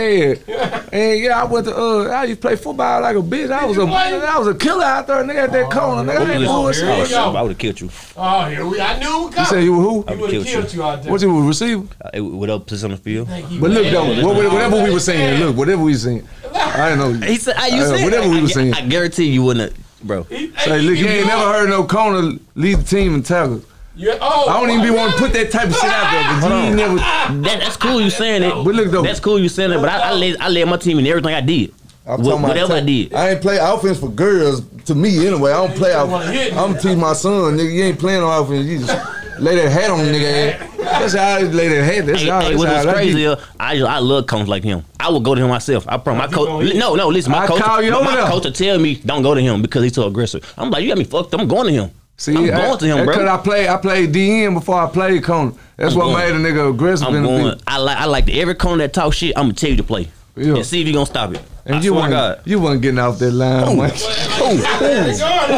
head. And yeah, I went to uh, I used to play football like a bitch. I was you a, play? I was a killer out there, nigga, at that corner. Nigga, I ain't here bullshit. I would have killed you. Oh, here we. I knew it was You say coming. you were who? I would would have have killed killed you. you out there. What you was receiver? Uh, Without position on the field. Think he But look though, what- whatever we were saying, look, whatever we were saying. I didn't know. He said, "I you said whatever we I, was saying. I guarantee you wouldn't, bro. Say, look, you ain't never heard no corner lead the team in tackles. Yeah, oh, I don't even be want to put that type of shit out there, but you ain't never. That, that's cool you saying it. But look though. That's cool you saying it. But I, I led I led my team in everything I did. I'm Wh- talking about whatever I did. I ain't play offense for girls. To me, anyway, I don't play offense. I'm teach my son, nigga. You ain't playing on offense. You just lay that hat on nigga. ass. That's how I lay that head. That's Hey, how. hey, That's what how was I like crazy? it. is, I I love coaches like him. I would go to him myself. I promise. My coach. No, no. Listen, my I coach. call you my over my there. coach will tell me don't go to him because he's so aggressive. I'm like, you got me fucked. up. I'm going to him. See, I'm I- going to him, eh, bro. Cause I play, I played DN before I played corner. That's I'm what going. made a nigga aggressive I'm going. I like I like the, every corner that talk shit. I'm gonna tell you to play Yeah. and see if you gonna stop it. And I you swear to wasn't, God. you wasn't getting off that line. man.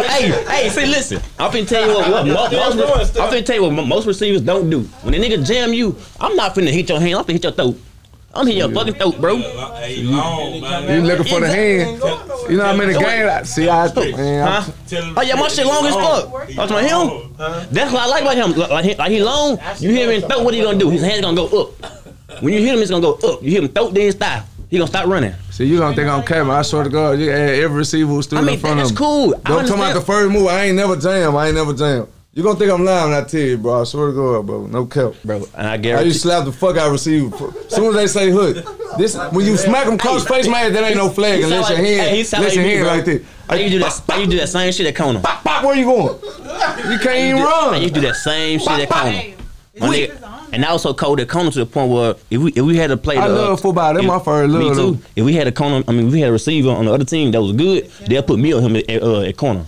Hey, hey, see, listen. I'm finna tell you what, what mo- most, I'm finna tell you what most receivers don't do. When a nigga jam you, I'm not finna hit your hand. I'm finna hit your throat. I'm here, your fucking throat, bro. You looking for the hand. You know how many The game. See, I man, I- Huh? Oh yeah, my shit long as fuck. That's my him. That's what I like about him. Like he, like he long. You hear him in throat. What he gonna do? His hand's gonna go up. When you hit him, it's gonna go up. You hit him throat, then his thigh. He gonna stop running. see, you gonna think I'm capping? I swear to God, you had every receiver who stood I mean, in front of him. cool. Don't talk about the first move. I ain't never jam. I ain't never jam. You gonna think I'm lying when I tell you, bro? I swear to God, bro. No cap. bro. And I I guarantee. used to slap the fuck out of receiver. As soon as they say hood, this when you smack them across face, man, that ain't no flag He unless sound your like- hand, hey, he sound unless like your me, hand bro. like that. You do that? How you do that same shit at corner? Pop, pop, where you going? You can't even Man, run. you do that same shit at corner. My nigga- And I was so cold at corner to the point where if we if we had to play, I love football. That's if- my first love, Me too. If we had a corner, I mean, if we had a receiver on the other team that was good, they'll put me on him at, uh, at corner Man,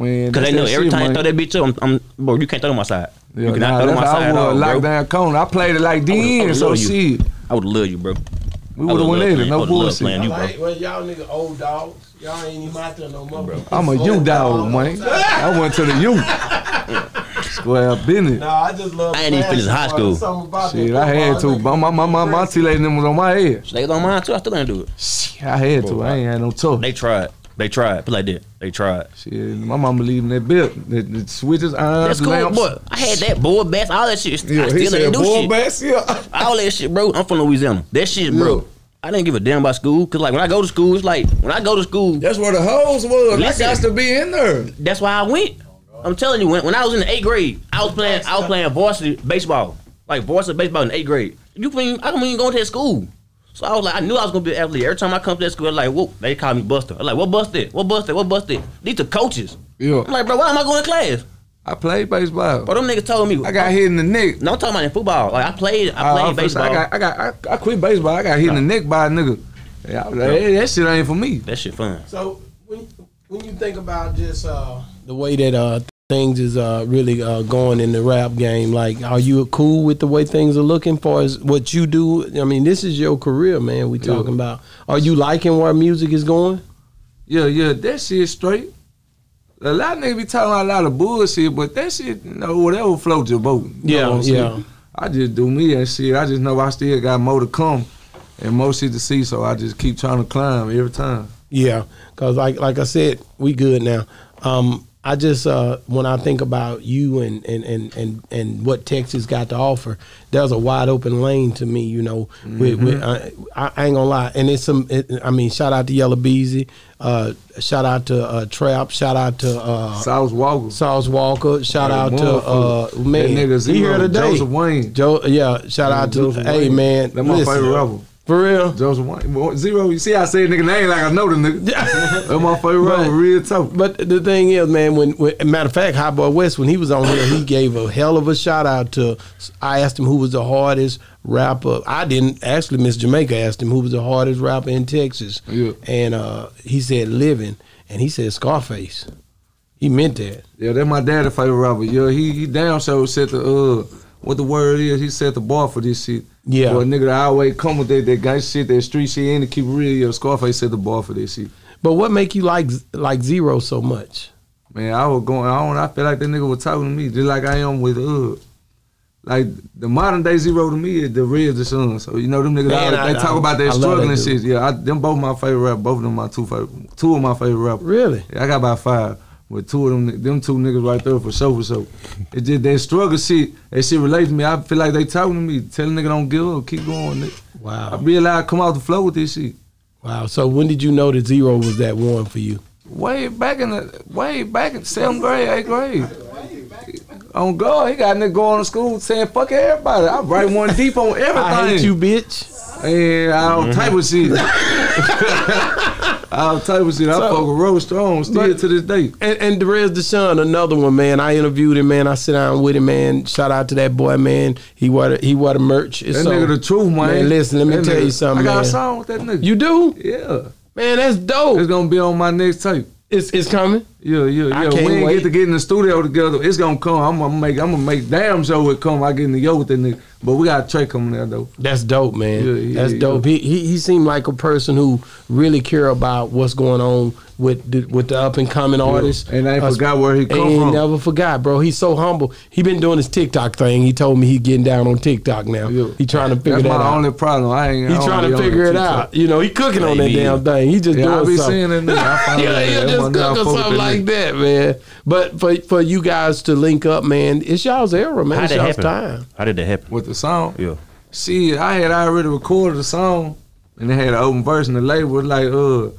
because they that's know every time man. they throw that bitch up, I'm, I'm bro, you can't throw them my side. Yeah, you cannot nah, throw them my side I all, was bro. lockdown corner. I played it like I DN, so loved you. shit. I would love you, bro. We would have went in won loved it. playing- I No would've bullshit. playing you, bro. Like, well, y'all nigga old dogs. Y'all ain't even out there no more. Bro. I'm a youth dog, man. I went to the youth. Square business. Nah, I just love. I ain't even finished high basketball. school. Something about Shit, I had to. football, My my my my T lady them was on my head. They was on mine too. I still ain't do it. Shit, I had to. I ain't had no choice. They tried. They tried. Put like that. They tried. Shit, my mama leaving that belt. The, the switches, irons, That's cool, lamps. boy. I had that board bats, all that shit. Yeah, I he still said ain't do boy shit. bass. Yeah. All that shit, bro. I'm from Louisiana. That shit, bro. Yeah. I didn't give a damn about school. Cause like when I go to school, it's like when I go to school, That's where the hoes was. Listen. I got to be in there. that's why I went. I'm telling you, when, when I was in the eighth grade, I was playing I was playing varsity baseball. Like varsity baseball in eighth grade. You mean I don't even go to that school. So I was like, I knew I was gonna be an athlete. Every time I come to that school, I'm like, whoop, they call me Buster. I'm like, what busted? What busted? What busted? These are coaches. Yeah, I'm like, bro, why am I going to class? I played baseball. But them niggas told me. I got hit in the neck. No, I'm talking about in football. Like I played, I played I, baseball. I got, I got, I, I quit baseball. I got hit in the neck by a nigga. Yeah, I was like, hey, that shit ain't for me. that shit fun. So when when you think about just uh, the way that uh, things is uh, really uh, going in the rap game, like are you cool with the way things are looking for as what you do? I mean, this is your career, man. We talking about. Are you liking where music is going? Yeah, yeah, that shit straight. A lot of niggas be talking about a lot of bullshit, but that shit, you know, whatever floats your boat. You Yeah, know I'm saying? yeah. I just do me and shit. I just know I still got more to come and more shit to see, so I just keep trying to climb every time. Yeah, because like like I said, we good now. Um, I just uh, when I think about you and and, and, and and what Texas got to offer, there's a wide open lane to me. You know, with, with, I, I ain't gonna lie, and it's some. It, I mean, shout out to Yella Beezy, uh, shout out to uh, Trap, shout out to uh, Sauce Walka. Sauce Walka, shout out to uh, man, That nigga he here today. Joseph Wayne. Joe, yeah, shout out to Joseph hey Wayne. man, That my listen, favorite rapper. For real. Joseph. Boy, Z-Ro, you see I say nigga name like I know the nigga. That's my favorite But- rapper, real tough. But the thing is, man, when, when matter of fact, Hotboy Wes, when he was on here, he gave a hell of a shout out to. I asked him who was the hardest rapper. I didn't actually. Miss Jamaica asked him who was the hardest rapper in Texas, Yeah. and uh, he said Living, and he said Scarface. He meant that. Yeah, that's my dad's favorite rapper. Yeah, he he damn sure set the uh what the word is. He set the bar for this shit. Yeah. For a nigga that always come with that, that gang shit, that street shit, and to keep real. Yeah, Scarface set the bar for this shit. But what make you like like Z-Ro so much? Man, I was going on. I feel like that nigga was talking to me just like I am with uh. Like the modern day Z-Ro to me is the real the son. So you know them niggas Man, always- they I- talk I- about I their struggling shit. Yeah, I, them both my favorite rappers. Both of them my two favorite, two of my favorite rappers. Really? Yeah, I got about five. With two of them, them two niggas right there for sure, for sure. It just that struggle shit, that shit relates to me. I feel like they talking to me, telling nigga don't give up, keep going. Nigga. I Wow. realize I come out the flow with this shit. Wow. So when did you know that Z-Ro was that one for you? Way back in the way back in seventh grade, eighth grade. On God, he got nigga going to school saying fuck everybody. I write one deep on everything. I hate you, bitch. And all type of shit. all type of shit. I So- fuck with Rose Strong still But- to this day. And, and Derez De'Shon, another one, man. I interviewed him, man. I sit down with him, man. Shout out to that boy, man. He wore the, he wore the merch. It's That so- nigga the truth, man. Man, listen, let me That tell nigga- you something, I got man. a song with that nigga. You do? Yeah. Man, that's dope. It's gonna be on my next tape. It's it's coming. Yeah, yeah, I yeah. can't We ain't wait. get to get in the studio together. It's gonna come. I'm gonna make. I'm gonna make damn sure it come. I get in the yo with that nigga. But we got a track coming there though. That's dope, man. Yeah, yeah, That's yeah. dope. He, he he seemed like a person who really care about what's going on with the, with the up and coming artists. And I ain't Us- forgot where he come and he from. never forgot, bro. He's so humble. He been doing his TikTok thing. He told me he getting down on TikTok now. Yeah. He trying to figure it out. That's that my out. only problem. I ain't. He I trying to figure it TikTok. out. You know, he cooking on that damn thing. He just Yeah, I doing be something. seeing that nigga. I Yeah, he'll just one day I cook or fuck with something that like that, man. But for for you guys to link up, man, it's y'all's era, man. How It's that y'all's happen? time. How did that happen? with the song. Yeah. See, I had I already recorded the song, and they had an open verse, and the label was like, uh,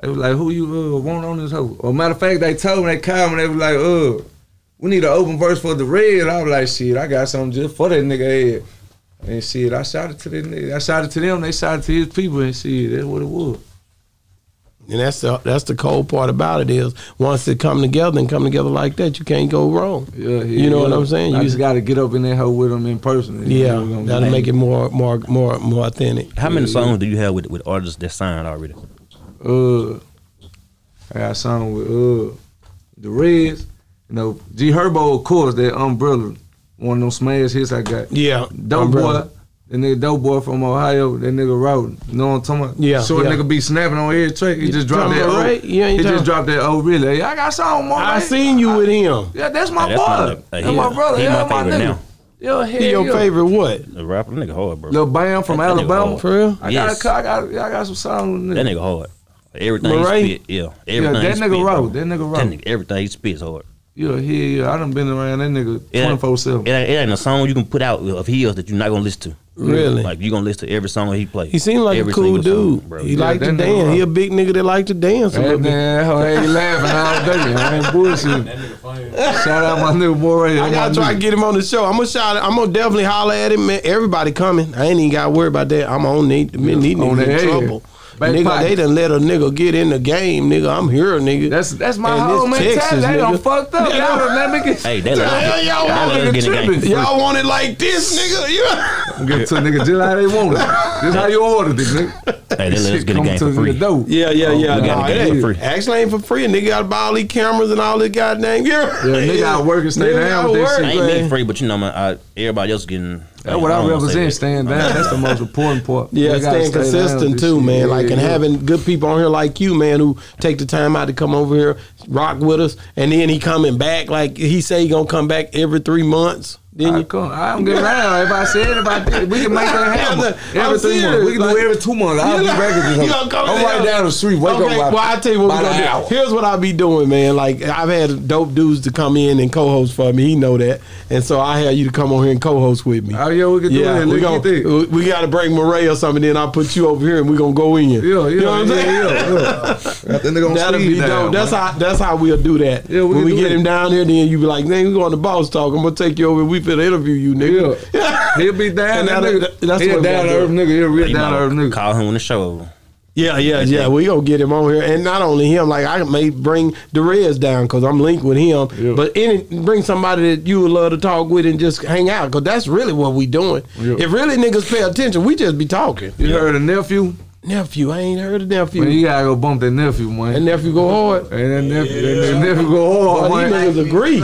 they was like, who you uh want on this hoe? Or matter of fact, they told me they called me, they was like, uh, we need an open verse for the red. I was like, shit, I got something just for that nigga head. And shit, I shouted to that nigga. I shouted to them, they shouted to his people, and shit, that's what it was. And that's the that's the cold part about it is once it come together and come together like that, you can't go wrong. Yeah, You know what I'm saying? I You- just got to get up in that hoe with them in person. Yeah, we gonna that'll get- make it more more more more authentic. How many songs do you have with with artists that signed already? uh I got a song with uh the Reds, you know, G Herbo of course, that umbrella, one of them smash hits I got. Yeah, Dope Umbrella. boy, that nigga dope boy from Ohio, that nigga wrote. You know what I'm talking about? Yeah, Short yeah. nigga be snapping on every track. He You just dropped that about oh, Ray? You ain't He just dropped that oh really? Yeah, I got something more. I seen you with him. Yeah, that's my Hey, that's boy. my- hey, that's he- my brother. he yeah, my favorite nigga. now. Yeah, hell He your yeah. favorite what? The rapper, that nigga hard, bro. Lil Bam from That- that Alabama. For real? I Yes. got, I got, I got some songs. with That nigga hard. Everything Morray? he spit, yeah. Everything that he nigga spit, wrote, that nigga That wrote. nigga, everything he spits hard. Yeah, yeah, yeah. I done been around that nigga It ain't- 24 7. It ain't, it ain't a song you can put out of his that you're not gonna listen to. Really? Like you gonna listen to every song he plays. He seemed like Every a cool single song, dude. bro. he Yeah, liked to that nigga uh, dance. He a big nigga that liked to dance a Hey, little bit. man, that oh, hoe ain't laughing all day. I ain't bullshit. Shout out my nigga Morray. I gotta try to get him on the show. I'm gonna shout. I'm gonna definitely holler at him. Man. Everybody coming. I ain't even got to worry about that. I'm on need. these niggas On in their head. trouble. Back nigga, pocket. they done let a nigga get in the game, nigga. I'm here, nigga. That's that's my And whole mentality. Texas, They done nigga. fucked up. Yeah. Y'all done let me get. Hey, they let Hell, us y'all they let want us it get game tripping. Y'all want it like this, nigga. Yeah. Get to a nigga just how they want it. This how you ordered it, nigga. Hey, they let us Shit get the come game for free. door. Yeah, yeah, oh, yeah. we gotta Nah, get it it for free. Actually, ain't for free. A nigga got to buy all these cameras and all this goddamn gear. Yeah, nigga out working, stay Nigga down with this shit. Ain't me free, but you know, man, everybody else getting. That's what I don't wanna say represent. that. Staying down. That's the most important part. Yeah, We gotta staying stay consistent too, man. Yeah, like and yeah. having good people on here like you, man, who take the time out to come over here, rock with us, and then he coming back. Like he say he gonna come back every three months. Then I, you come, I don't get around. If I said if I did, we can make that happen. Yeah, I'm every three months. We can serious, do every two months. I'll be back at You gonna come I'm right down the street. Wake okay, up. well, I tell you what we're gonna do. Here's what I'll be doing, man. Like I've had dope dudes to come in and co-host for me. He know that, and so I had you to come on here and co-host with me. Oh yeah, we can do yeah, it. we Look gonna, at we got to bring Morray or something. Then I'll put you over here and we are gonna go in. Yeah, yeah, you know what I'm yeah, saying? yeah, yeah. Got that nigga on That'll be dial, dope. That's how that's how we'll do that. Yeah, we when we get that. him down here, then you be like, "Man, we're going to boss talk. I'm gonna take you over. We finna interview you, nigga." Yeah. He'll be down. And That that'll- nigga, that's he a what down gotta earth nigga. He a real You down to earth nigga. call him when the show over. Yeah, yeah, yeah. We gonna get him on here, and not only him. Like I may bring the Reds down because I'm linked with him. Yeah. But any bring somebody that you would love to talk with and just hang out because that's really what we doing. Yeah. If really niggas pay attention, we just be talking. You heard a nephew? Nephew, I ain't heard of nephew. Man, you gotta go bump that nephew, man. and nephew go hard. And that nephew, that nephew go hard, Boy, these man. niggas agree.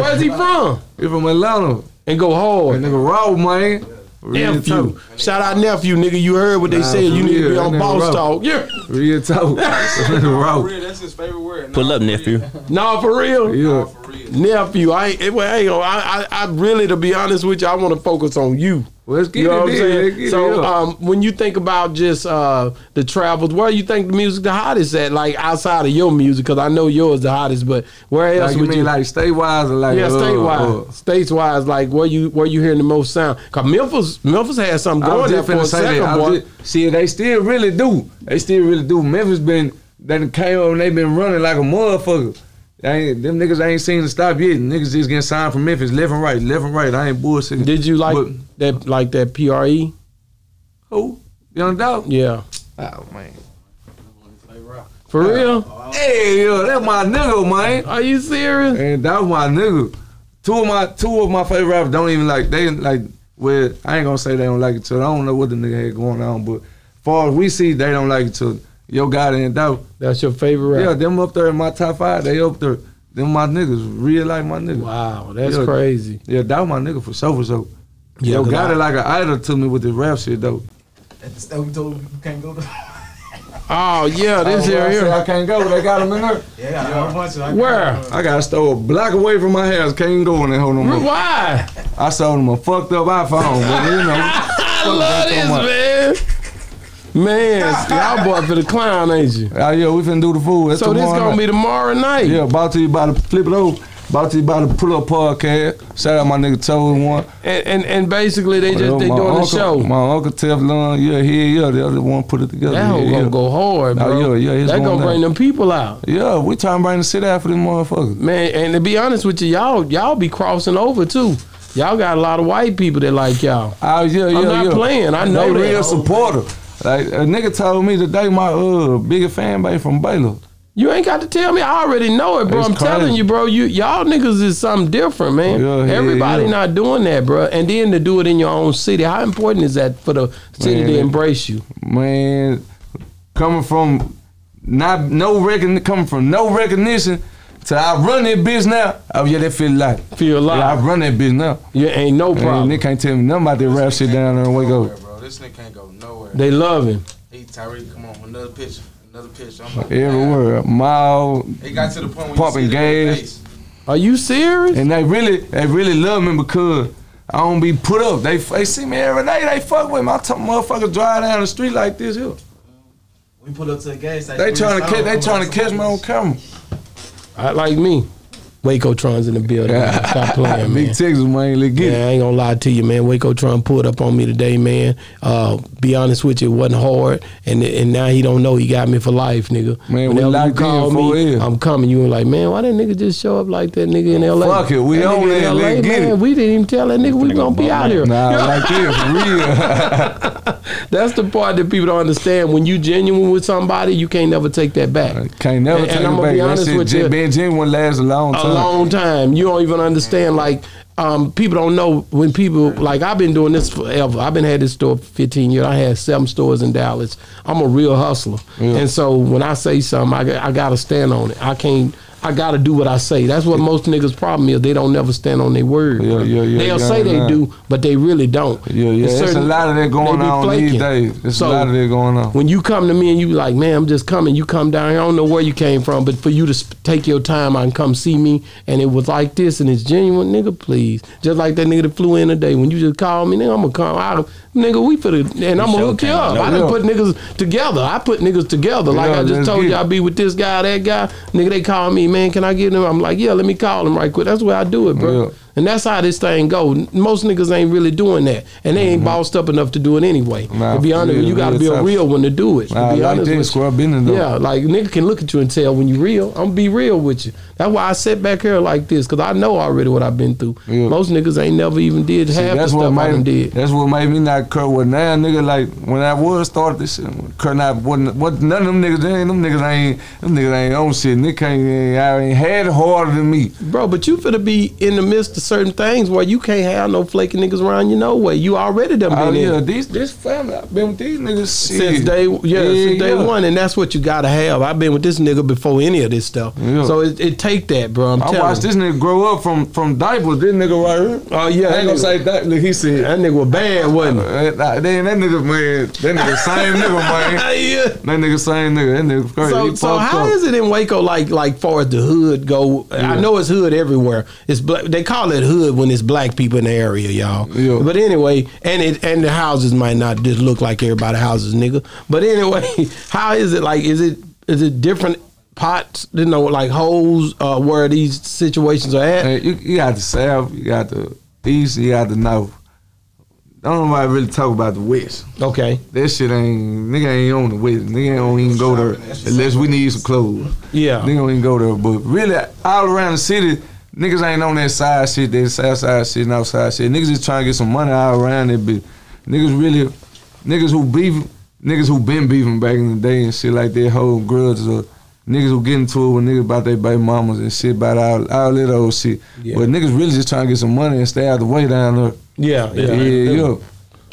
Where's he from? He from Atlanta. And go That hard. nigga raw, man. Real Nephew. talk. Shout out nephew, nigga. You heard what they Nah, said. You for need to be on nigga boss rough. talk. Yeah. Real talk. That nigga raw. That's his favorite word. Pull up, nephew. No, for real. Yeah. For real. Nephew, I ain't, well, I, ain't I, I, I really, to be honest with you, I want to focus on you. Let's get You know it. what I'm saying? get So, um, when you think about just uh, the travels, where you think the music the hottest at? Like outside of your music, because I know yours the hottest, but where else like, you would mean you? like state wise or like yeah, uh, statewide, uh, states wise, like where you where you hearing the most sound? Cause Memphis, Memphis had something going there for a say second, that. I boy. was just- see, they still really do. They still really do. Memphis been done came and they been running like a motherfucker. They ain't, them niggas I ain't seen to stop yet. Niggas just getting signed from Memphis, left and right, left and right. I ain't bullshitting. Did you like But- that? Like that PRE? who? Young Dolph? Yeah, Oh man. for real? Hey, yo, that's my nigga, man. Are you serious? And that was my nigga. Two of my two of my favorite rappers don't even like they like well, I ain't gonna say they don't like each other. I don't know what the nigga had going on, but far as we see, they don't like each other. Yo Gotti and doubt. That's your favorite Yeah, them up there in my top five, they up there. Them my niggas, real like my niggas. Wow, that's Yeah. crazy. Yeah, that was my nigga for sure for sure. Yeah, Yo 'cause got I- it like an idol to me with the rap shit though. At the store, we told him you can't go to. Oh yeah, this Oh, here well, I here. I can't go. They got him in there. Yeah, I got a whole bunch of. I Where? I got a store a block away from my house. Can't even go in there hold no more. Why? I sold him a fucked up iPhone, but you know. I love this, man. Man, y'all boy for the clown, ain't you? Ah, yeah, we finna do the food. That's So this gonna night. be tomorrow night. Yeah, about to you about to flip it over. About to you about to pull up podcast. Shout out my nigga Toad one. And, and and basically they just they doing uncle, the show. My uncle Teflon, yeah, he yeah, the other one put it together. That yeah, gonna go hard, Oh, bro. yeah, yeah, that going gonna bring down. them people out. Yeah, we trying to bring the shit out for them motherfuckers. Man, and to be honest with you, y'all y'all be crossing over too. Y'all got a lot of white people that like y'all. Oh yeah, yeah, I'm not yeah. playing. I know they that. real supporter. Like a nigga told me today, my uh biggest fan base from Baylor. You ain't got to tell me. I already know it, bro. It's I'm telling you, bro. You y'all niggas is something different, man. Yeah, yeah, Everybody yeah. not doing that, bro. And then to do it in your own city. How important is that for the city Man, to embrace you? Man, coming from not no recognition, coming from no recognition to I run that bitch now. Oh yeah, that feel like. Feel Yeah, I run that bitch now. You ain't no problem. they can't tell me nothing about that rap shit down there Waco. Nowhere, bro. This nigga can't go nowhere. They love him. He Tyreek, come on, another picture, another picture. I'm like, Everywhere, mile, man. It got to the point where Pumping you see it in their gas. Are you serious? and they really, they really love me because I don't be put up. They, they see me every day. They fuck with me. I tell motherfuckers drive down the street like this here. We pull up to the gas station. They trying to stop, catch, they come trying to catch me on camera. I like me. Wacotron's in the building. man. Stop playing, Big man. Texas man, let's get Yeah. I ain't gonna lie to you, man. Wacotron pulled up on me today, man. Uh, be honest with you, it wasn't hard, and and now he don't know he got me for life, nigga. Man, Whenever you locked call me. I'm coming. You were like, man, why that nigga just show up like that, nigga in L.A. Fuck it, we on nigga in it, LA, let's get man. it. We didn't even tell that nigga we gonna be out here. Nah, like this, for real. That's the part that people don't understand. When you genuine with somebody, you can't never take that back. Can't never And- take and it I'm gonna back. be That honest shit, with you. being genuine lasts a long a time. long time. You don't even understand. Like, um, people don't know when people like I've been doing this forever. I've been had this store for 15 years. I had seven stores in Dallas. I'm a real hustler, and so when I say something, I, I gotta stand on it. I can't. I gotta do what I say. That's what most niggas' problem is. They don't never stand on their word. Yeah, yeah, yeah, They'll say they do, but they really don't. Yeah, yeah. It's There's a lot of that going on these days. There's So, a lot of that going on. when you come to me and you like, man, I'm just coming. You come down here. I don't know where you came from, but for you to sp- take your time and come see me, and it was like this, and it's genuine, nigga. Please, just like that nigga that flew in today. When you just call me, nigga, I'm gonna come. I, nigga, we put it, and I'm gonna hook you up. out. I done Yeah. put niggas together. I put niggas together. Like Yeah, I just told you, it. I be with this guy, that guy. Nigga, they call me, man. Can I get him? I'm like, yeah, let me call him right quick. That's where I do it, bro. And that's how this thing go. Most niggas ain't really doing that, and they ain't mm-hmm. bossed up enough to do it anyway. Nah, to be honest, real- you you got to be a real one to do it. To be like honest that, with you. though. Yeah, like nigga can look at you and tell when you real. I'm gonna be real with you. That's why I sit back here like this because I know already what I've been through. Yeah. Most niggas ain't never even did See, half the that's what stuff I done did. that's what made me not cur with now nigga like when I was started this shit cur not wasn't what none of them niggas ain't them niggas ain't them niggas ain't on shit nigga can't I ain't had harder than me Bro, but you finna be in the midst of certain things where you can't have no flaky niggas around you no way. You already done been oh yeah it. these this family I've been with these niggas since day yeah, since day yeah. one, and that's what you gotta have. I've been with this nigga before any of this stuff, Yeah. so it, it take that, bro. I'm I telling watched you. this nigga grow up from from diapers. This nigga right here. Oh yeah, I ain't gonna say that. Look, he said. that nigga was bad, wasn't he? Uh, then that nigga man, that nigga same nigga man. yeah. That nigga same nigga. That nigga crazy. So, so how up. is it in Waco like like far as the hood go? I know it's hood everywhere. It's black, they call it hood when it's black people in the area, y'all. Yeah. But anyway, and it and the houses might not just look like everybody houses, nigga. But anyway, how is it like? Is it is it different pots? You know, like holes uh, where these situations are at? Hey, you, you got the south, you got the east, you got the north. Don't nobody really talk about the west. Okay. That shit ain't nigga ain't on the west. Nigga ain't don't even go there unless we need some clothes. Yeah. Nigga don't even go there. But really, all around the city, niggas ain't on that side shit, that south side shit, and outside shit. Niggas just trying to get some money all around that bitch. Niggas really, niggas who beef, niggas who been beefing back in the day and shit like that, whole grudges or niggas who get into it with niggas about their baby mamas and shit about all, all that old shit. Yeah. But niggas really just trying to get some money and stay out the way down there. Yeah, Yeah, yeah. yeah.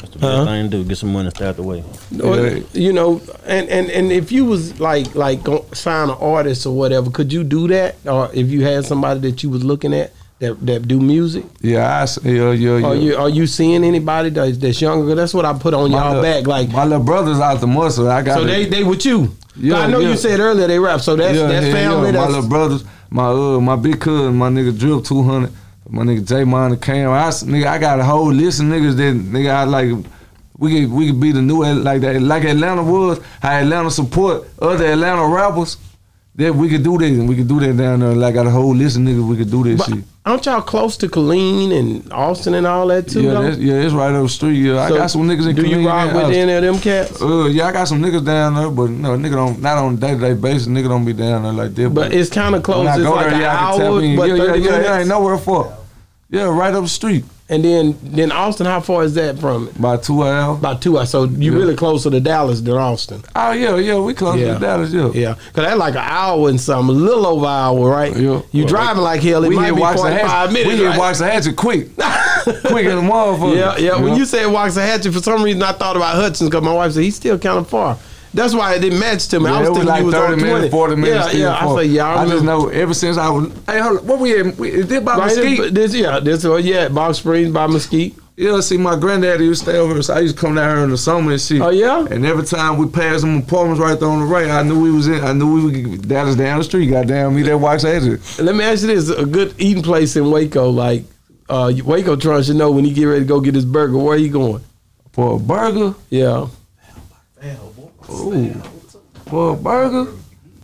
That's the best thing to do. Get some money and stay out the way. Or, Yeah. you know, and, and, and if you was like like go, sign an artist or whatever, could you do that? Or if you had somebody that you was looking at that that do music, Yeah, I, yeah, yeah, yeah. are you are you seeing anybody that's, that's younger? That's what I put on My y'all little- back. Like, my little brother's out the muscle. I got so the- they they with you. Yeah, I know yeah. you said earlier they rap. So that's yeah, that's yeah, family. Yeah. My That's, little brothers, my uh, my big cousin, my nigga Drip two hundred, my nigga J Mon the Cam. I nigga, I got a whole list of niggas that nigga I like. We could we could be the new like that like Atlanta was. How Atlanta support other Atlanta rappers. That we could do that. and We could do that down there. Like got a whole list of niggas. We could do that but shit. aren't y'all close to Killeen and Austin and all that too? Yeah, though? that's, yeah, it's right up the street. Yeah, So I got some niggas in Do you Killeen rock and with any of them cats? Uh, yeah, I got some niggas down there, but no, nigga don't not on a day to day basis. Nigga don't be down there like that. But it's kind of close. I It's like there, an yeah, I hour, but Yeah, yeah, 30 yeah, yeah, ain't nowhere for. Yeah, right up the street. And then then Austin, how far is that from it? About two hours. About two hours. So you Yeah. really closer to Dallas than Austin. Oh yeah, yeah, we close Yeah. to Dallas, yeah. Yeah, cause that's like an hour and something, a little over an hour, right? Yeah. You driving like hell. It we might be Waxahachie. forty five minutes. We hit right? Waxahachie quick, quick as a motherfucker. Yeah, yeah. When know? you said Waxahachie, for some reason I thought about Hudson because my wife said he's still kind of far. That's why it didn't match to me. I was it was thinking like you was 30 minutes, 20. 40 minutes. Yeah, still yeah. I for- say, yeah. I, I just know ever since I was. Hey, hold on. What we at? Is this by Right, Mesquite? this, this, yeah, this, oh, yeah, Balch Springs by Mesquite. Yeah, see, my granddaddy used to stay over here, so I used to come down here in the summer and shit. Oh, yeah? And every time we passed them apartments right there on the right, I knew we was in. I knew we was Dallas down the street. Goddamn me, that Waxahachie. Let me ask you this: a good eating place in Waco, like uh, Wacotron should know when he get ready to go get his burger. Where he going? For a burger? Yeah, Ooh. For a burger?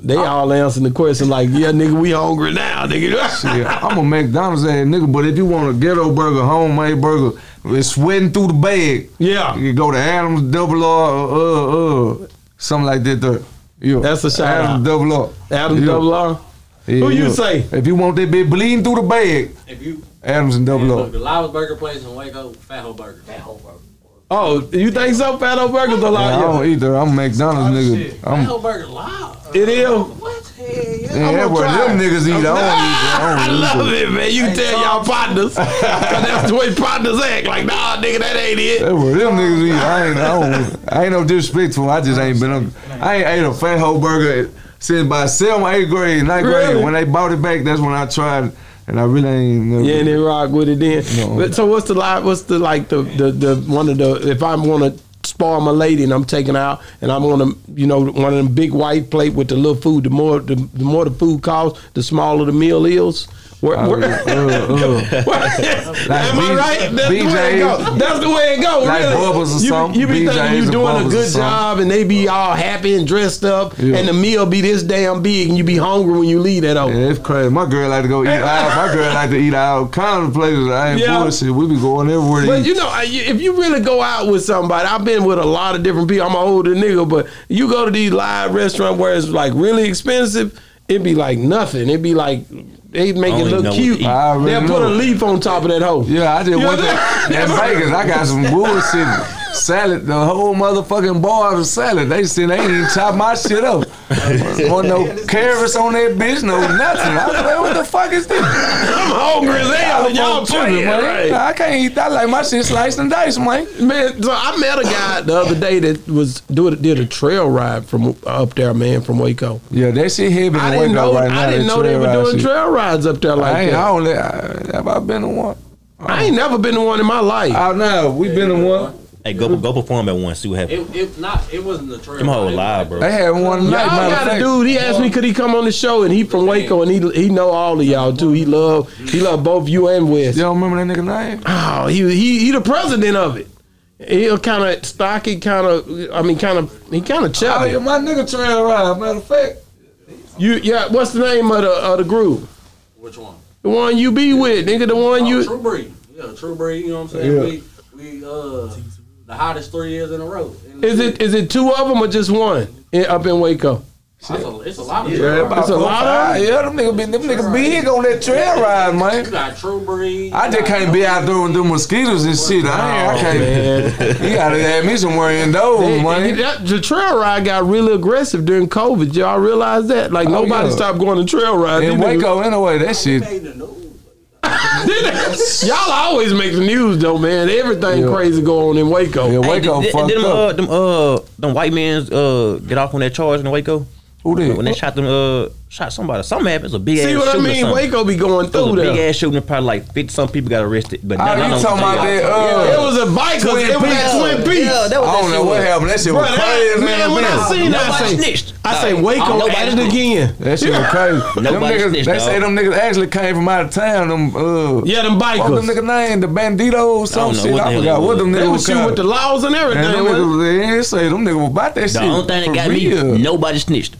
they all answering the question like, "Yeah, nigga, we hungry now, nigga." Shit, I'm a McDonald's ass nigga, but if you want a ghetto burger, homemade burger, it's sweating through the bag. Yeah. You go to Adams Double R, uh, uh, something like that. There. Yeah. That's a shout Adams out. Double R. Adam Yeah. Double R. Yeah, Who you yeah. say? If you want that bitch bleeding through the bag, If you Adams and Double Man, R. the loudest burger place in Waco, Fat Ho Burger. Fat Ho Burger. Oh, you think so? Fat old burgers a Yeah, I don't either. I'm a McDonald's oh, nigga. Fat I'm, Ho Burger loud. It is. What? Hell yeah. yeah, gonna where them niggas eat. I don't eat. I I don't eat. love that. it, man. You can tell y'all partners. 'Cause that's the way partners act. Like, nah, nigga, that ain't it. That's where them niggas eat. I ain't, I don't, I ain't no disrespect to 'em. I just ain't been, on, I ain't ate a Fat Ho Burger since by seventh, eighth grade, ninth Really? grade. When they bought it back, that's when I tried, it, and I really ain't. Never, Yeah, and they rock with it then. No. But so what's the li What's the like the the, the one of the if I want to spoil my lady and I'm taking out and I want to you know one of them big white plate with the little food. The more the, the more the food costs, the smaller the meal is. Where, where, uh, uh. Am I right? That's the way it go. That's the way it go. Like really. Bubba's or something. You be thinking you doing a good job and they be all happy and dressed up Yeah. and the meal be this damn big and you be hungry when you leave that over. Yeah, it's crazy. My girl like to go eat out. My girl like to eat out. Kind of places. I ain't Yeah. bullshit. We be going everywhere But eat. you know, if you really go out with somebody, I've been with a lot of different people. I'm an older nigga, but you go to these live restaurants where it's like really expensive, it'd be like nothing. It'd be like they make it look cute. to eat. I already They'll put a leaf on top of that hoe. Yeah, I just You went know to I'm in? Vegas. I got some bullshit salad. The whole motherfucking bar of salad. They said they ain't even chop my shit up. Want no carrots on that bitch? No nothing. I was like, what the fuck is this? I'm hungry as hell, y'all playing, right? I can't eat that like my shit sliced and diced, man. Man, so I met a guy the other day that was doing did a trail ride from up there, man, from Waco. Yeah, that shit heavy I in Waco know. right now. I didn't know they were doing shit. trail rides up there like I ain't. that. I only. I, have I been to one? I ain't never been to one in my life. Oh no, We've been to one. Hey, go go perform at one. See what happens. It, it not. It wasn't the trail. Them hoes ride, it live, bro. They had one Y'all night, matter of got a dude. He asked me could he come on the show, and he from Waco, and he he know all of y'all too. He love he love both you and West. You don't remember that nigga name? Oh, he he he the president of it. He'll kind of stocky, kind of. I mean, kind of. He kind of Oh, chubby. yeah, my nigga trail ride. Matter of fact, You yeah. What's the name of the of the group? Which one? The one you be with, nigga. The one Oh, you. True Breed. Yeah, True Breed. You know what I'm saying? Yeah. We we uh the hottest three years in a row. And Is it is it two of them or just one in, up in Waco? It's a, it's a lot of yeah, trail about It's a lot of five. Yeah, them niggas be them niggas big on that trail ride, man. You man. got True Breed. I just can't be out there with them mosquitoes and shit. I ain't. I oh, can't. man. You gotta have me somewhere indoors, They- man. that- the trail ride got really aggressive during COVID. Y'all realize that? Like Oh, nobody yeah. stopped going to trail rides. In Waco, anyway, that shit. Made the news. Y'all always make the news though, man. Everything Yeah. crazy go on in Waco. Yeah, Hey, Waco did, did, fucked did them, uh, up. them uh them white men's uh get off on that charge in Waco? Who did? When they shot them uh shot somebody. Something happened. It's a big See ass what I shooting. or mean? something. Waco be going It was a big there. ass shooting. Probably like fifty some people got arrested. But Oh, none, you none of them talking about jail. that? Uh, It was a bikers. Twin It was Peaks. at Twin Peaks. Yeah, that was I that don't know shit what was- happened. That shit Bro, was that- crazy. man, when I seen that, I Nobody say, snitched. I say Like, Waco nobody at it snitched. again. That shit was crazy. them Nobody niggas, snitched, they say them niggas actually came from out of town. Them uh, Yeah, them bikers. what them bikers. nigga name? The Bandidos, I some know shit. what the I hell forgot it what them They niggas was was shooting with the laws and And them everything. wasn't niggas, they ain't say them niggas was about that shit. The only thing for that got real. me, nobody snitched.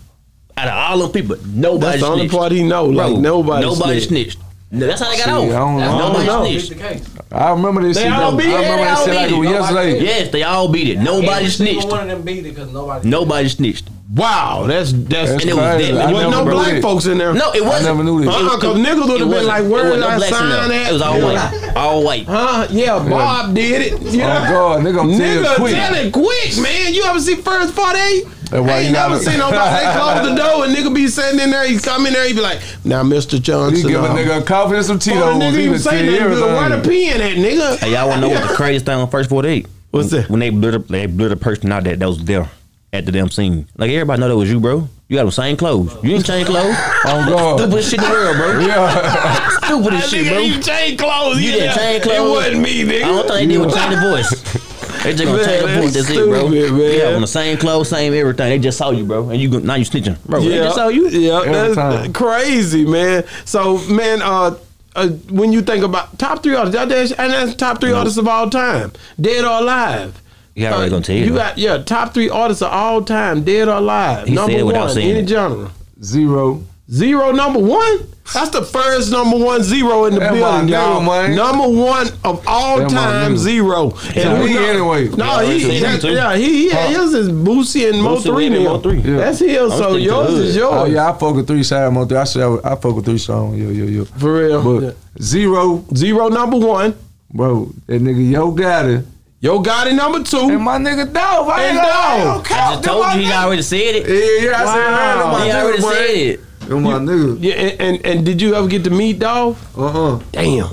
Out of all them people, nobody That's the only snitched. part he know. Like Bro, nobody. nobody snitched. snitched. No, that's how they got Shit, off. I don't know. Nobody I don't know. Snitched. I remember this They shit. all though. beat I it, remember they that all shit like beat it it. was Nobody yesterday. Yes, they all beat it. Nobody Every single snitched. One of them beat it because nobody. Nobody snitched. Wow, that's that's. That's And it was crazy. that I Wasn't no never black that. folks in there. No, it wasn't. never knew this. Uh-uh, cause niggas would've been wasn't- like, where wasn't did no I blacks in sign there. that? It was all white. All white. Huh? Yeah, Bob did it. You Oh know? God, nigga, I'm telling you Nigga, quick. tell it quick, man. You ever see First 48? That's why I you ain't never gotta- seen nobody. They close the door and nigga be sitting in there. He come in there. He be like, "Now, Mr. Johnson." You give a uh, nigga a coffee and some Before Tito's. the nigga He even would say tell you nothing. Where the everything. pen at, nigga? Hey, y'all want to know what the craziest thing on First 48? What's that? When they blew the, they blew the person out that, that was there at the damn scene. Like, everybody know that was you, bro. You got the same clothes. You didn't change clothes. Oh God. Stupidest shit in the world, bro. Yeah. Stupidest shit, bro. You change clothes. You didn't change clothes. It wasn't me, nigga. I don't think they did with change the voice. They just gonna Man, change the voice. that's That's it, bro. man. Yeah, on the same clothes, same everything. They just saw you, bro, and you go- now you snitching, bro. They Yeah, just saw you. yeah, Every that's time. crazy, man. So, man, uh, uh, when you think about top three artists, and that's top three artists of all time, dead or alive. He already Uh, gonna tell you. You got yeah, top three artists of all time, dead or alive. He number said it one, without saying any it. genre. Z-Ro. Z-Ro number one. That's the first number one Z-Ro in the That building, nigga, y'all. man. Number one of all That time, nigga. Z-Ro. Yeah, who he know- anyway. No, Yeah, he, he that- yeah, he, yeah, his is Boosie and Mo Boosie, three and now. Mo3. Yeah. That's his. I'm So yours is oh, yours. Oh yeah, I fuck with three side more three. I said I, I fuck with three strong. Yo yo yeah. For real. But Z-Ro, Z-Ro number one. bro. That nigga Yo Gotti. Yo Gotti number two. And my nigga Dog. I And ain't Dog. I just told you he already said it. Yeah, yeah. I said that. Wow. Wow. He already said it. Them my nigga. Yeah, and, and and did you ever get to meet Dolph? Uh uh Damn.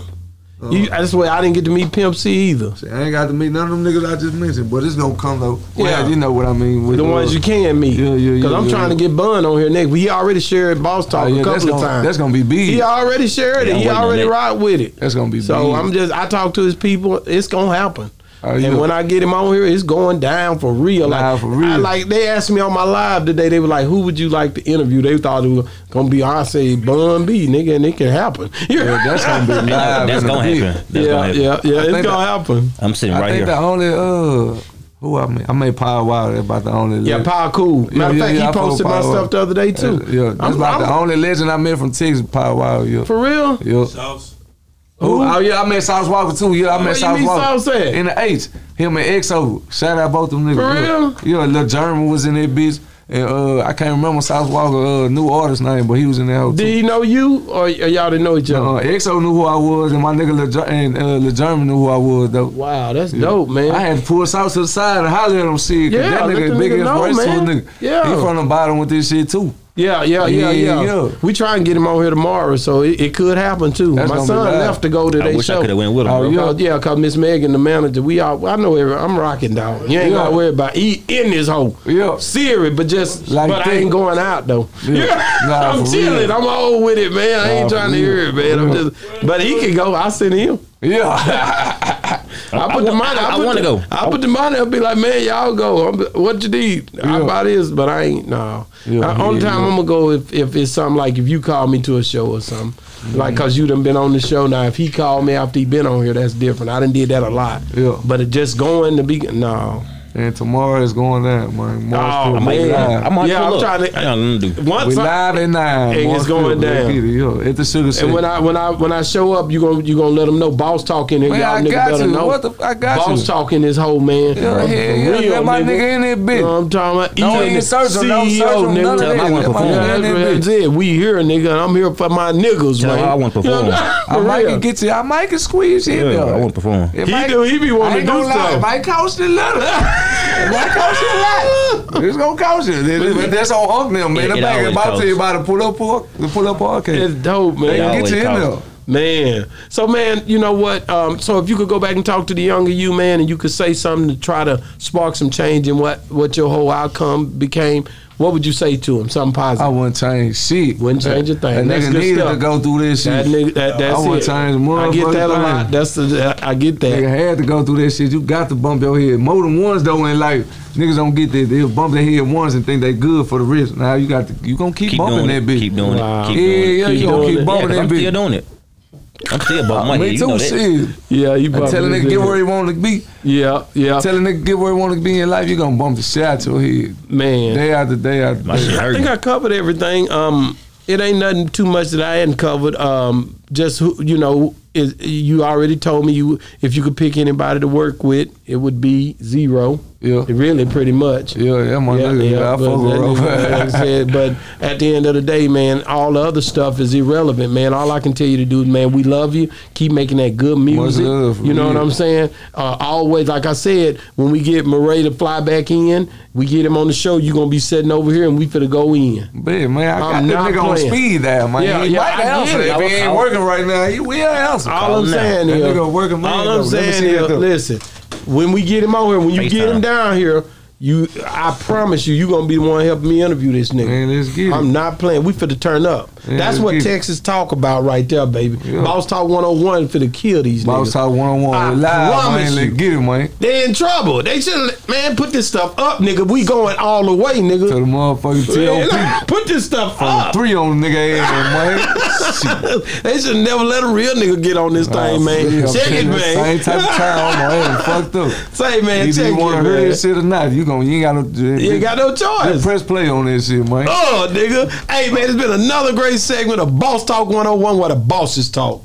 You, that's why I didn't get to meet Pimp C either. I ain't got to meet none of them niggas I just mentioned, but it's gonna come though. Yeah. Well, you know what I mean. With The ones you can meet. Yeah, yeah, yeah. Because I'm yeah, trying to get Bun on here next. He already shared Boss Oh, Talk yeah, a couple of gonna, times. That's gonna be big. he already shared Yeah, it. I'm He already ride with it. That's gonna be So big. I'm just I talk to his people. It's gonna happen. Oh. And when I get him on here, it's going down for real. Nah, like, for real. I, like they asked me on my live today. They were like, "Who would you like to interview?" They thought it was gonna be I say Bun B, nigga, and it can happen. yeah, that's gonna be live. That's gonna happen. That's yeah, gonna happen. yeah, yeah. It's gonna that- happen. I'm sitting I right think here. the only uh who I mean I made Paul Wall about the only Yeah, legend. Power Cool. Matter Yeah, of yeah, fact, yeah, he fuck posted my stuff Wild. the other day too. Yeah, that's I'm- about the I'm- only legend I met from Texas, Paul Wall. Yeah, For real? yeah. Who? Oh yeah, I met Sauce Walka too. Yeah, I met you Sauce Walka in the H. Him and EXO. Shout out both them niggas. For real? Yeah, yeah little German was in that bitch. And uh, I can't remember Sauce Walka uh, new artist name, but he was in there too. Did he know you, or, y'all didn't know each other? Uh, EXO knew who I was, and my nigga Lil, and uh, Lil German knew who I was though. Wow, that's dope, man. I had to pull South to the side and holler at him, see, cause Yeah, that nigga big inspiration man. nigga. Yeah. He from the bottom with this shit too. Yeah, yeah, yeah, Yeah, yeah. yeah. We try and get him on here tomorrow, so it, it could happen too. That's My son left to go to I their wish I could have went with him, Oh, bro. yeah. Cause, yeah, cause Miss Megan, the manager, we all I know every, I'm rocking dog. You ain't Yeah. gotta worry about eat in this hole. Yeah. Serious, but just Like but I that. ain't going out though. Yeah. Nah, I'm for chilling. real. I'm old with it, man. I ain't Nah, trying to hear it, man. I'm just but he can go. I'll send him. Yeah. I put the money. I, put want to go. I put the money. I'll be like, man, y'all go. I'm, what you need? I buy this, but I ain't. No. Yeah, Uh, only yeah, time yeah. I'm gonna go if, if it's something like if you call me to a show or something. Like, cause you done been on the show now. If he called me after he been on here, that's different. I done did that a lot. Yeah. But it just going to be no. And tomorrow is going down, man. March Oh, fifth, I might, we man. live. I might Yeah, pull I'm trying to- I got nothing to do. Once We I- live at nine. And March it's going 5th, let's down. get it, yeah. At the Sugar City. And when I when I when I show up, you gonna you gonna let them know boss talk in here. Man, Y'all I niggas got better you. know. What the f- I got boss you. talk in this whole man. Yeah, For hell yeah. real, Let my nigga in there, bitch. You know what I'm talking about? Don't Even even search him, don't CEO, search him, nigga. none of Tell him I that. wanna my perform. nigga in there, that's bitch. it. We here, nigga. I'm here for my niggas, man. I wanna You perform. I for might real. can get you. I might can squeeze in Yeah, there. I want to perform. It He do. He be wanting to do gonna lie. It stuff. might cost you a little. it might cost you a lot. It's gonna cost you. But that's on Unc them, man. It- The it back always about to costs. tell you about the pull up park, the pull up park. It's dope, man. They can always get you in cost. there. Man, so man, you know what? Um, so if you could go back and talk to the younger you, man, and you could say something to try to spark some change in what what your whole outcome became, what would you say to him? Something positive. I positive. wouldn't change shit. Wouldn't change a thing. That That's nigga good needed stuff. to go through this shit. that nigga, that, that's I wouldn't it. change I get that a lot. That's the I get that. Nigga had to go through that shit. You got to bump your head. More than once though in life. Niggas don't get that. They'll bump their head once and think they good for the rest. Now you got to you gonna keep, Keep bumping that bitch. Keep doing Wow. it. Keep yeah, doing it. yeah, Keep you gonna doing keep it. bumping Yeah, 'cause that I'm bitch. still doing it. I'm still bumping my Me. You too, know that. shit. Yeah, you I tell a nigga get where he want to be. Yeah, yeah, Tell a nigga get where he want to be in life. You gonna bump the shit out your head man. day after day after My day. shit I think I covered everything. Um, it ain't nothing too much that I hadn't covered. Um, just who you know, is you already told me you if you could pick anybody to work with, it would be Z-Ro. Yeah. Really pretty much. Yeah, yeah, my nigga. Yeah, I but that like said, but at the end of the day, man, all the other stuff is irrelevant, man. All I can tell you to do, man, we love you. Keep making that good music. you know what. I'm saying? Uh, always, like I said, when we get Morray to fly back in, we get him on the show. You're gonna be sitting over here, and we finna go in. Man, man, I got I'm that not nigga on speed dial, man. Yeah, he yeah, might I answer get it. if he ain't I'll- working right now. He will answer. All I'm saying That is, nigga working man, all though. I'm saying see that is, though. listen, when we get him on here, when you get him down here, you, I promise you, you gonna be the one helping me interview this nigga. Man, let's get it. I'm not playing. We finna turn up. Yeah, That's what get it. Texas talk about right there, baby. Yeah. Boss Talk 101 finna kill these Boss niggas. talk one oh on I one. We live, promise man. you. Get it, man. They in trouble. They should man put this stuff up, nigga. We going all the way, nigga. To the motherfucking TOP. Put this stuff From up. three on the nigga ass, man. They should never let a real nigga get on this thing, man. Check it, Same type of time ass. Fucked up. Say, man, Either check you want to hear this shit or not, you gon' you ain't got no. You ain't got no choice. Press play on this shit, man. Oh, nigga. Hey, man, it's been another great segment of Boss Talk 101 where the bosses talk.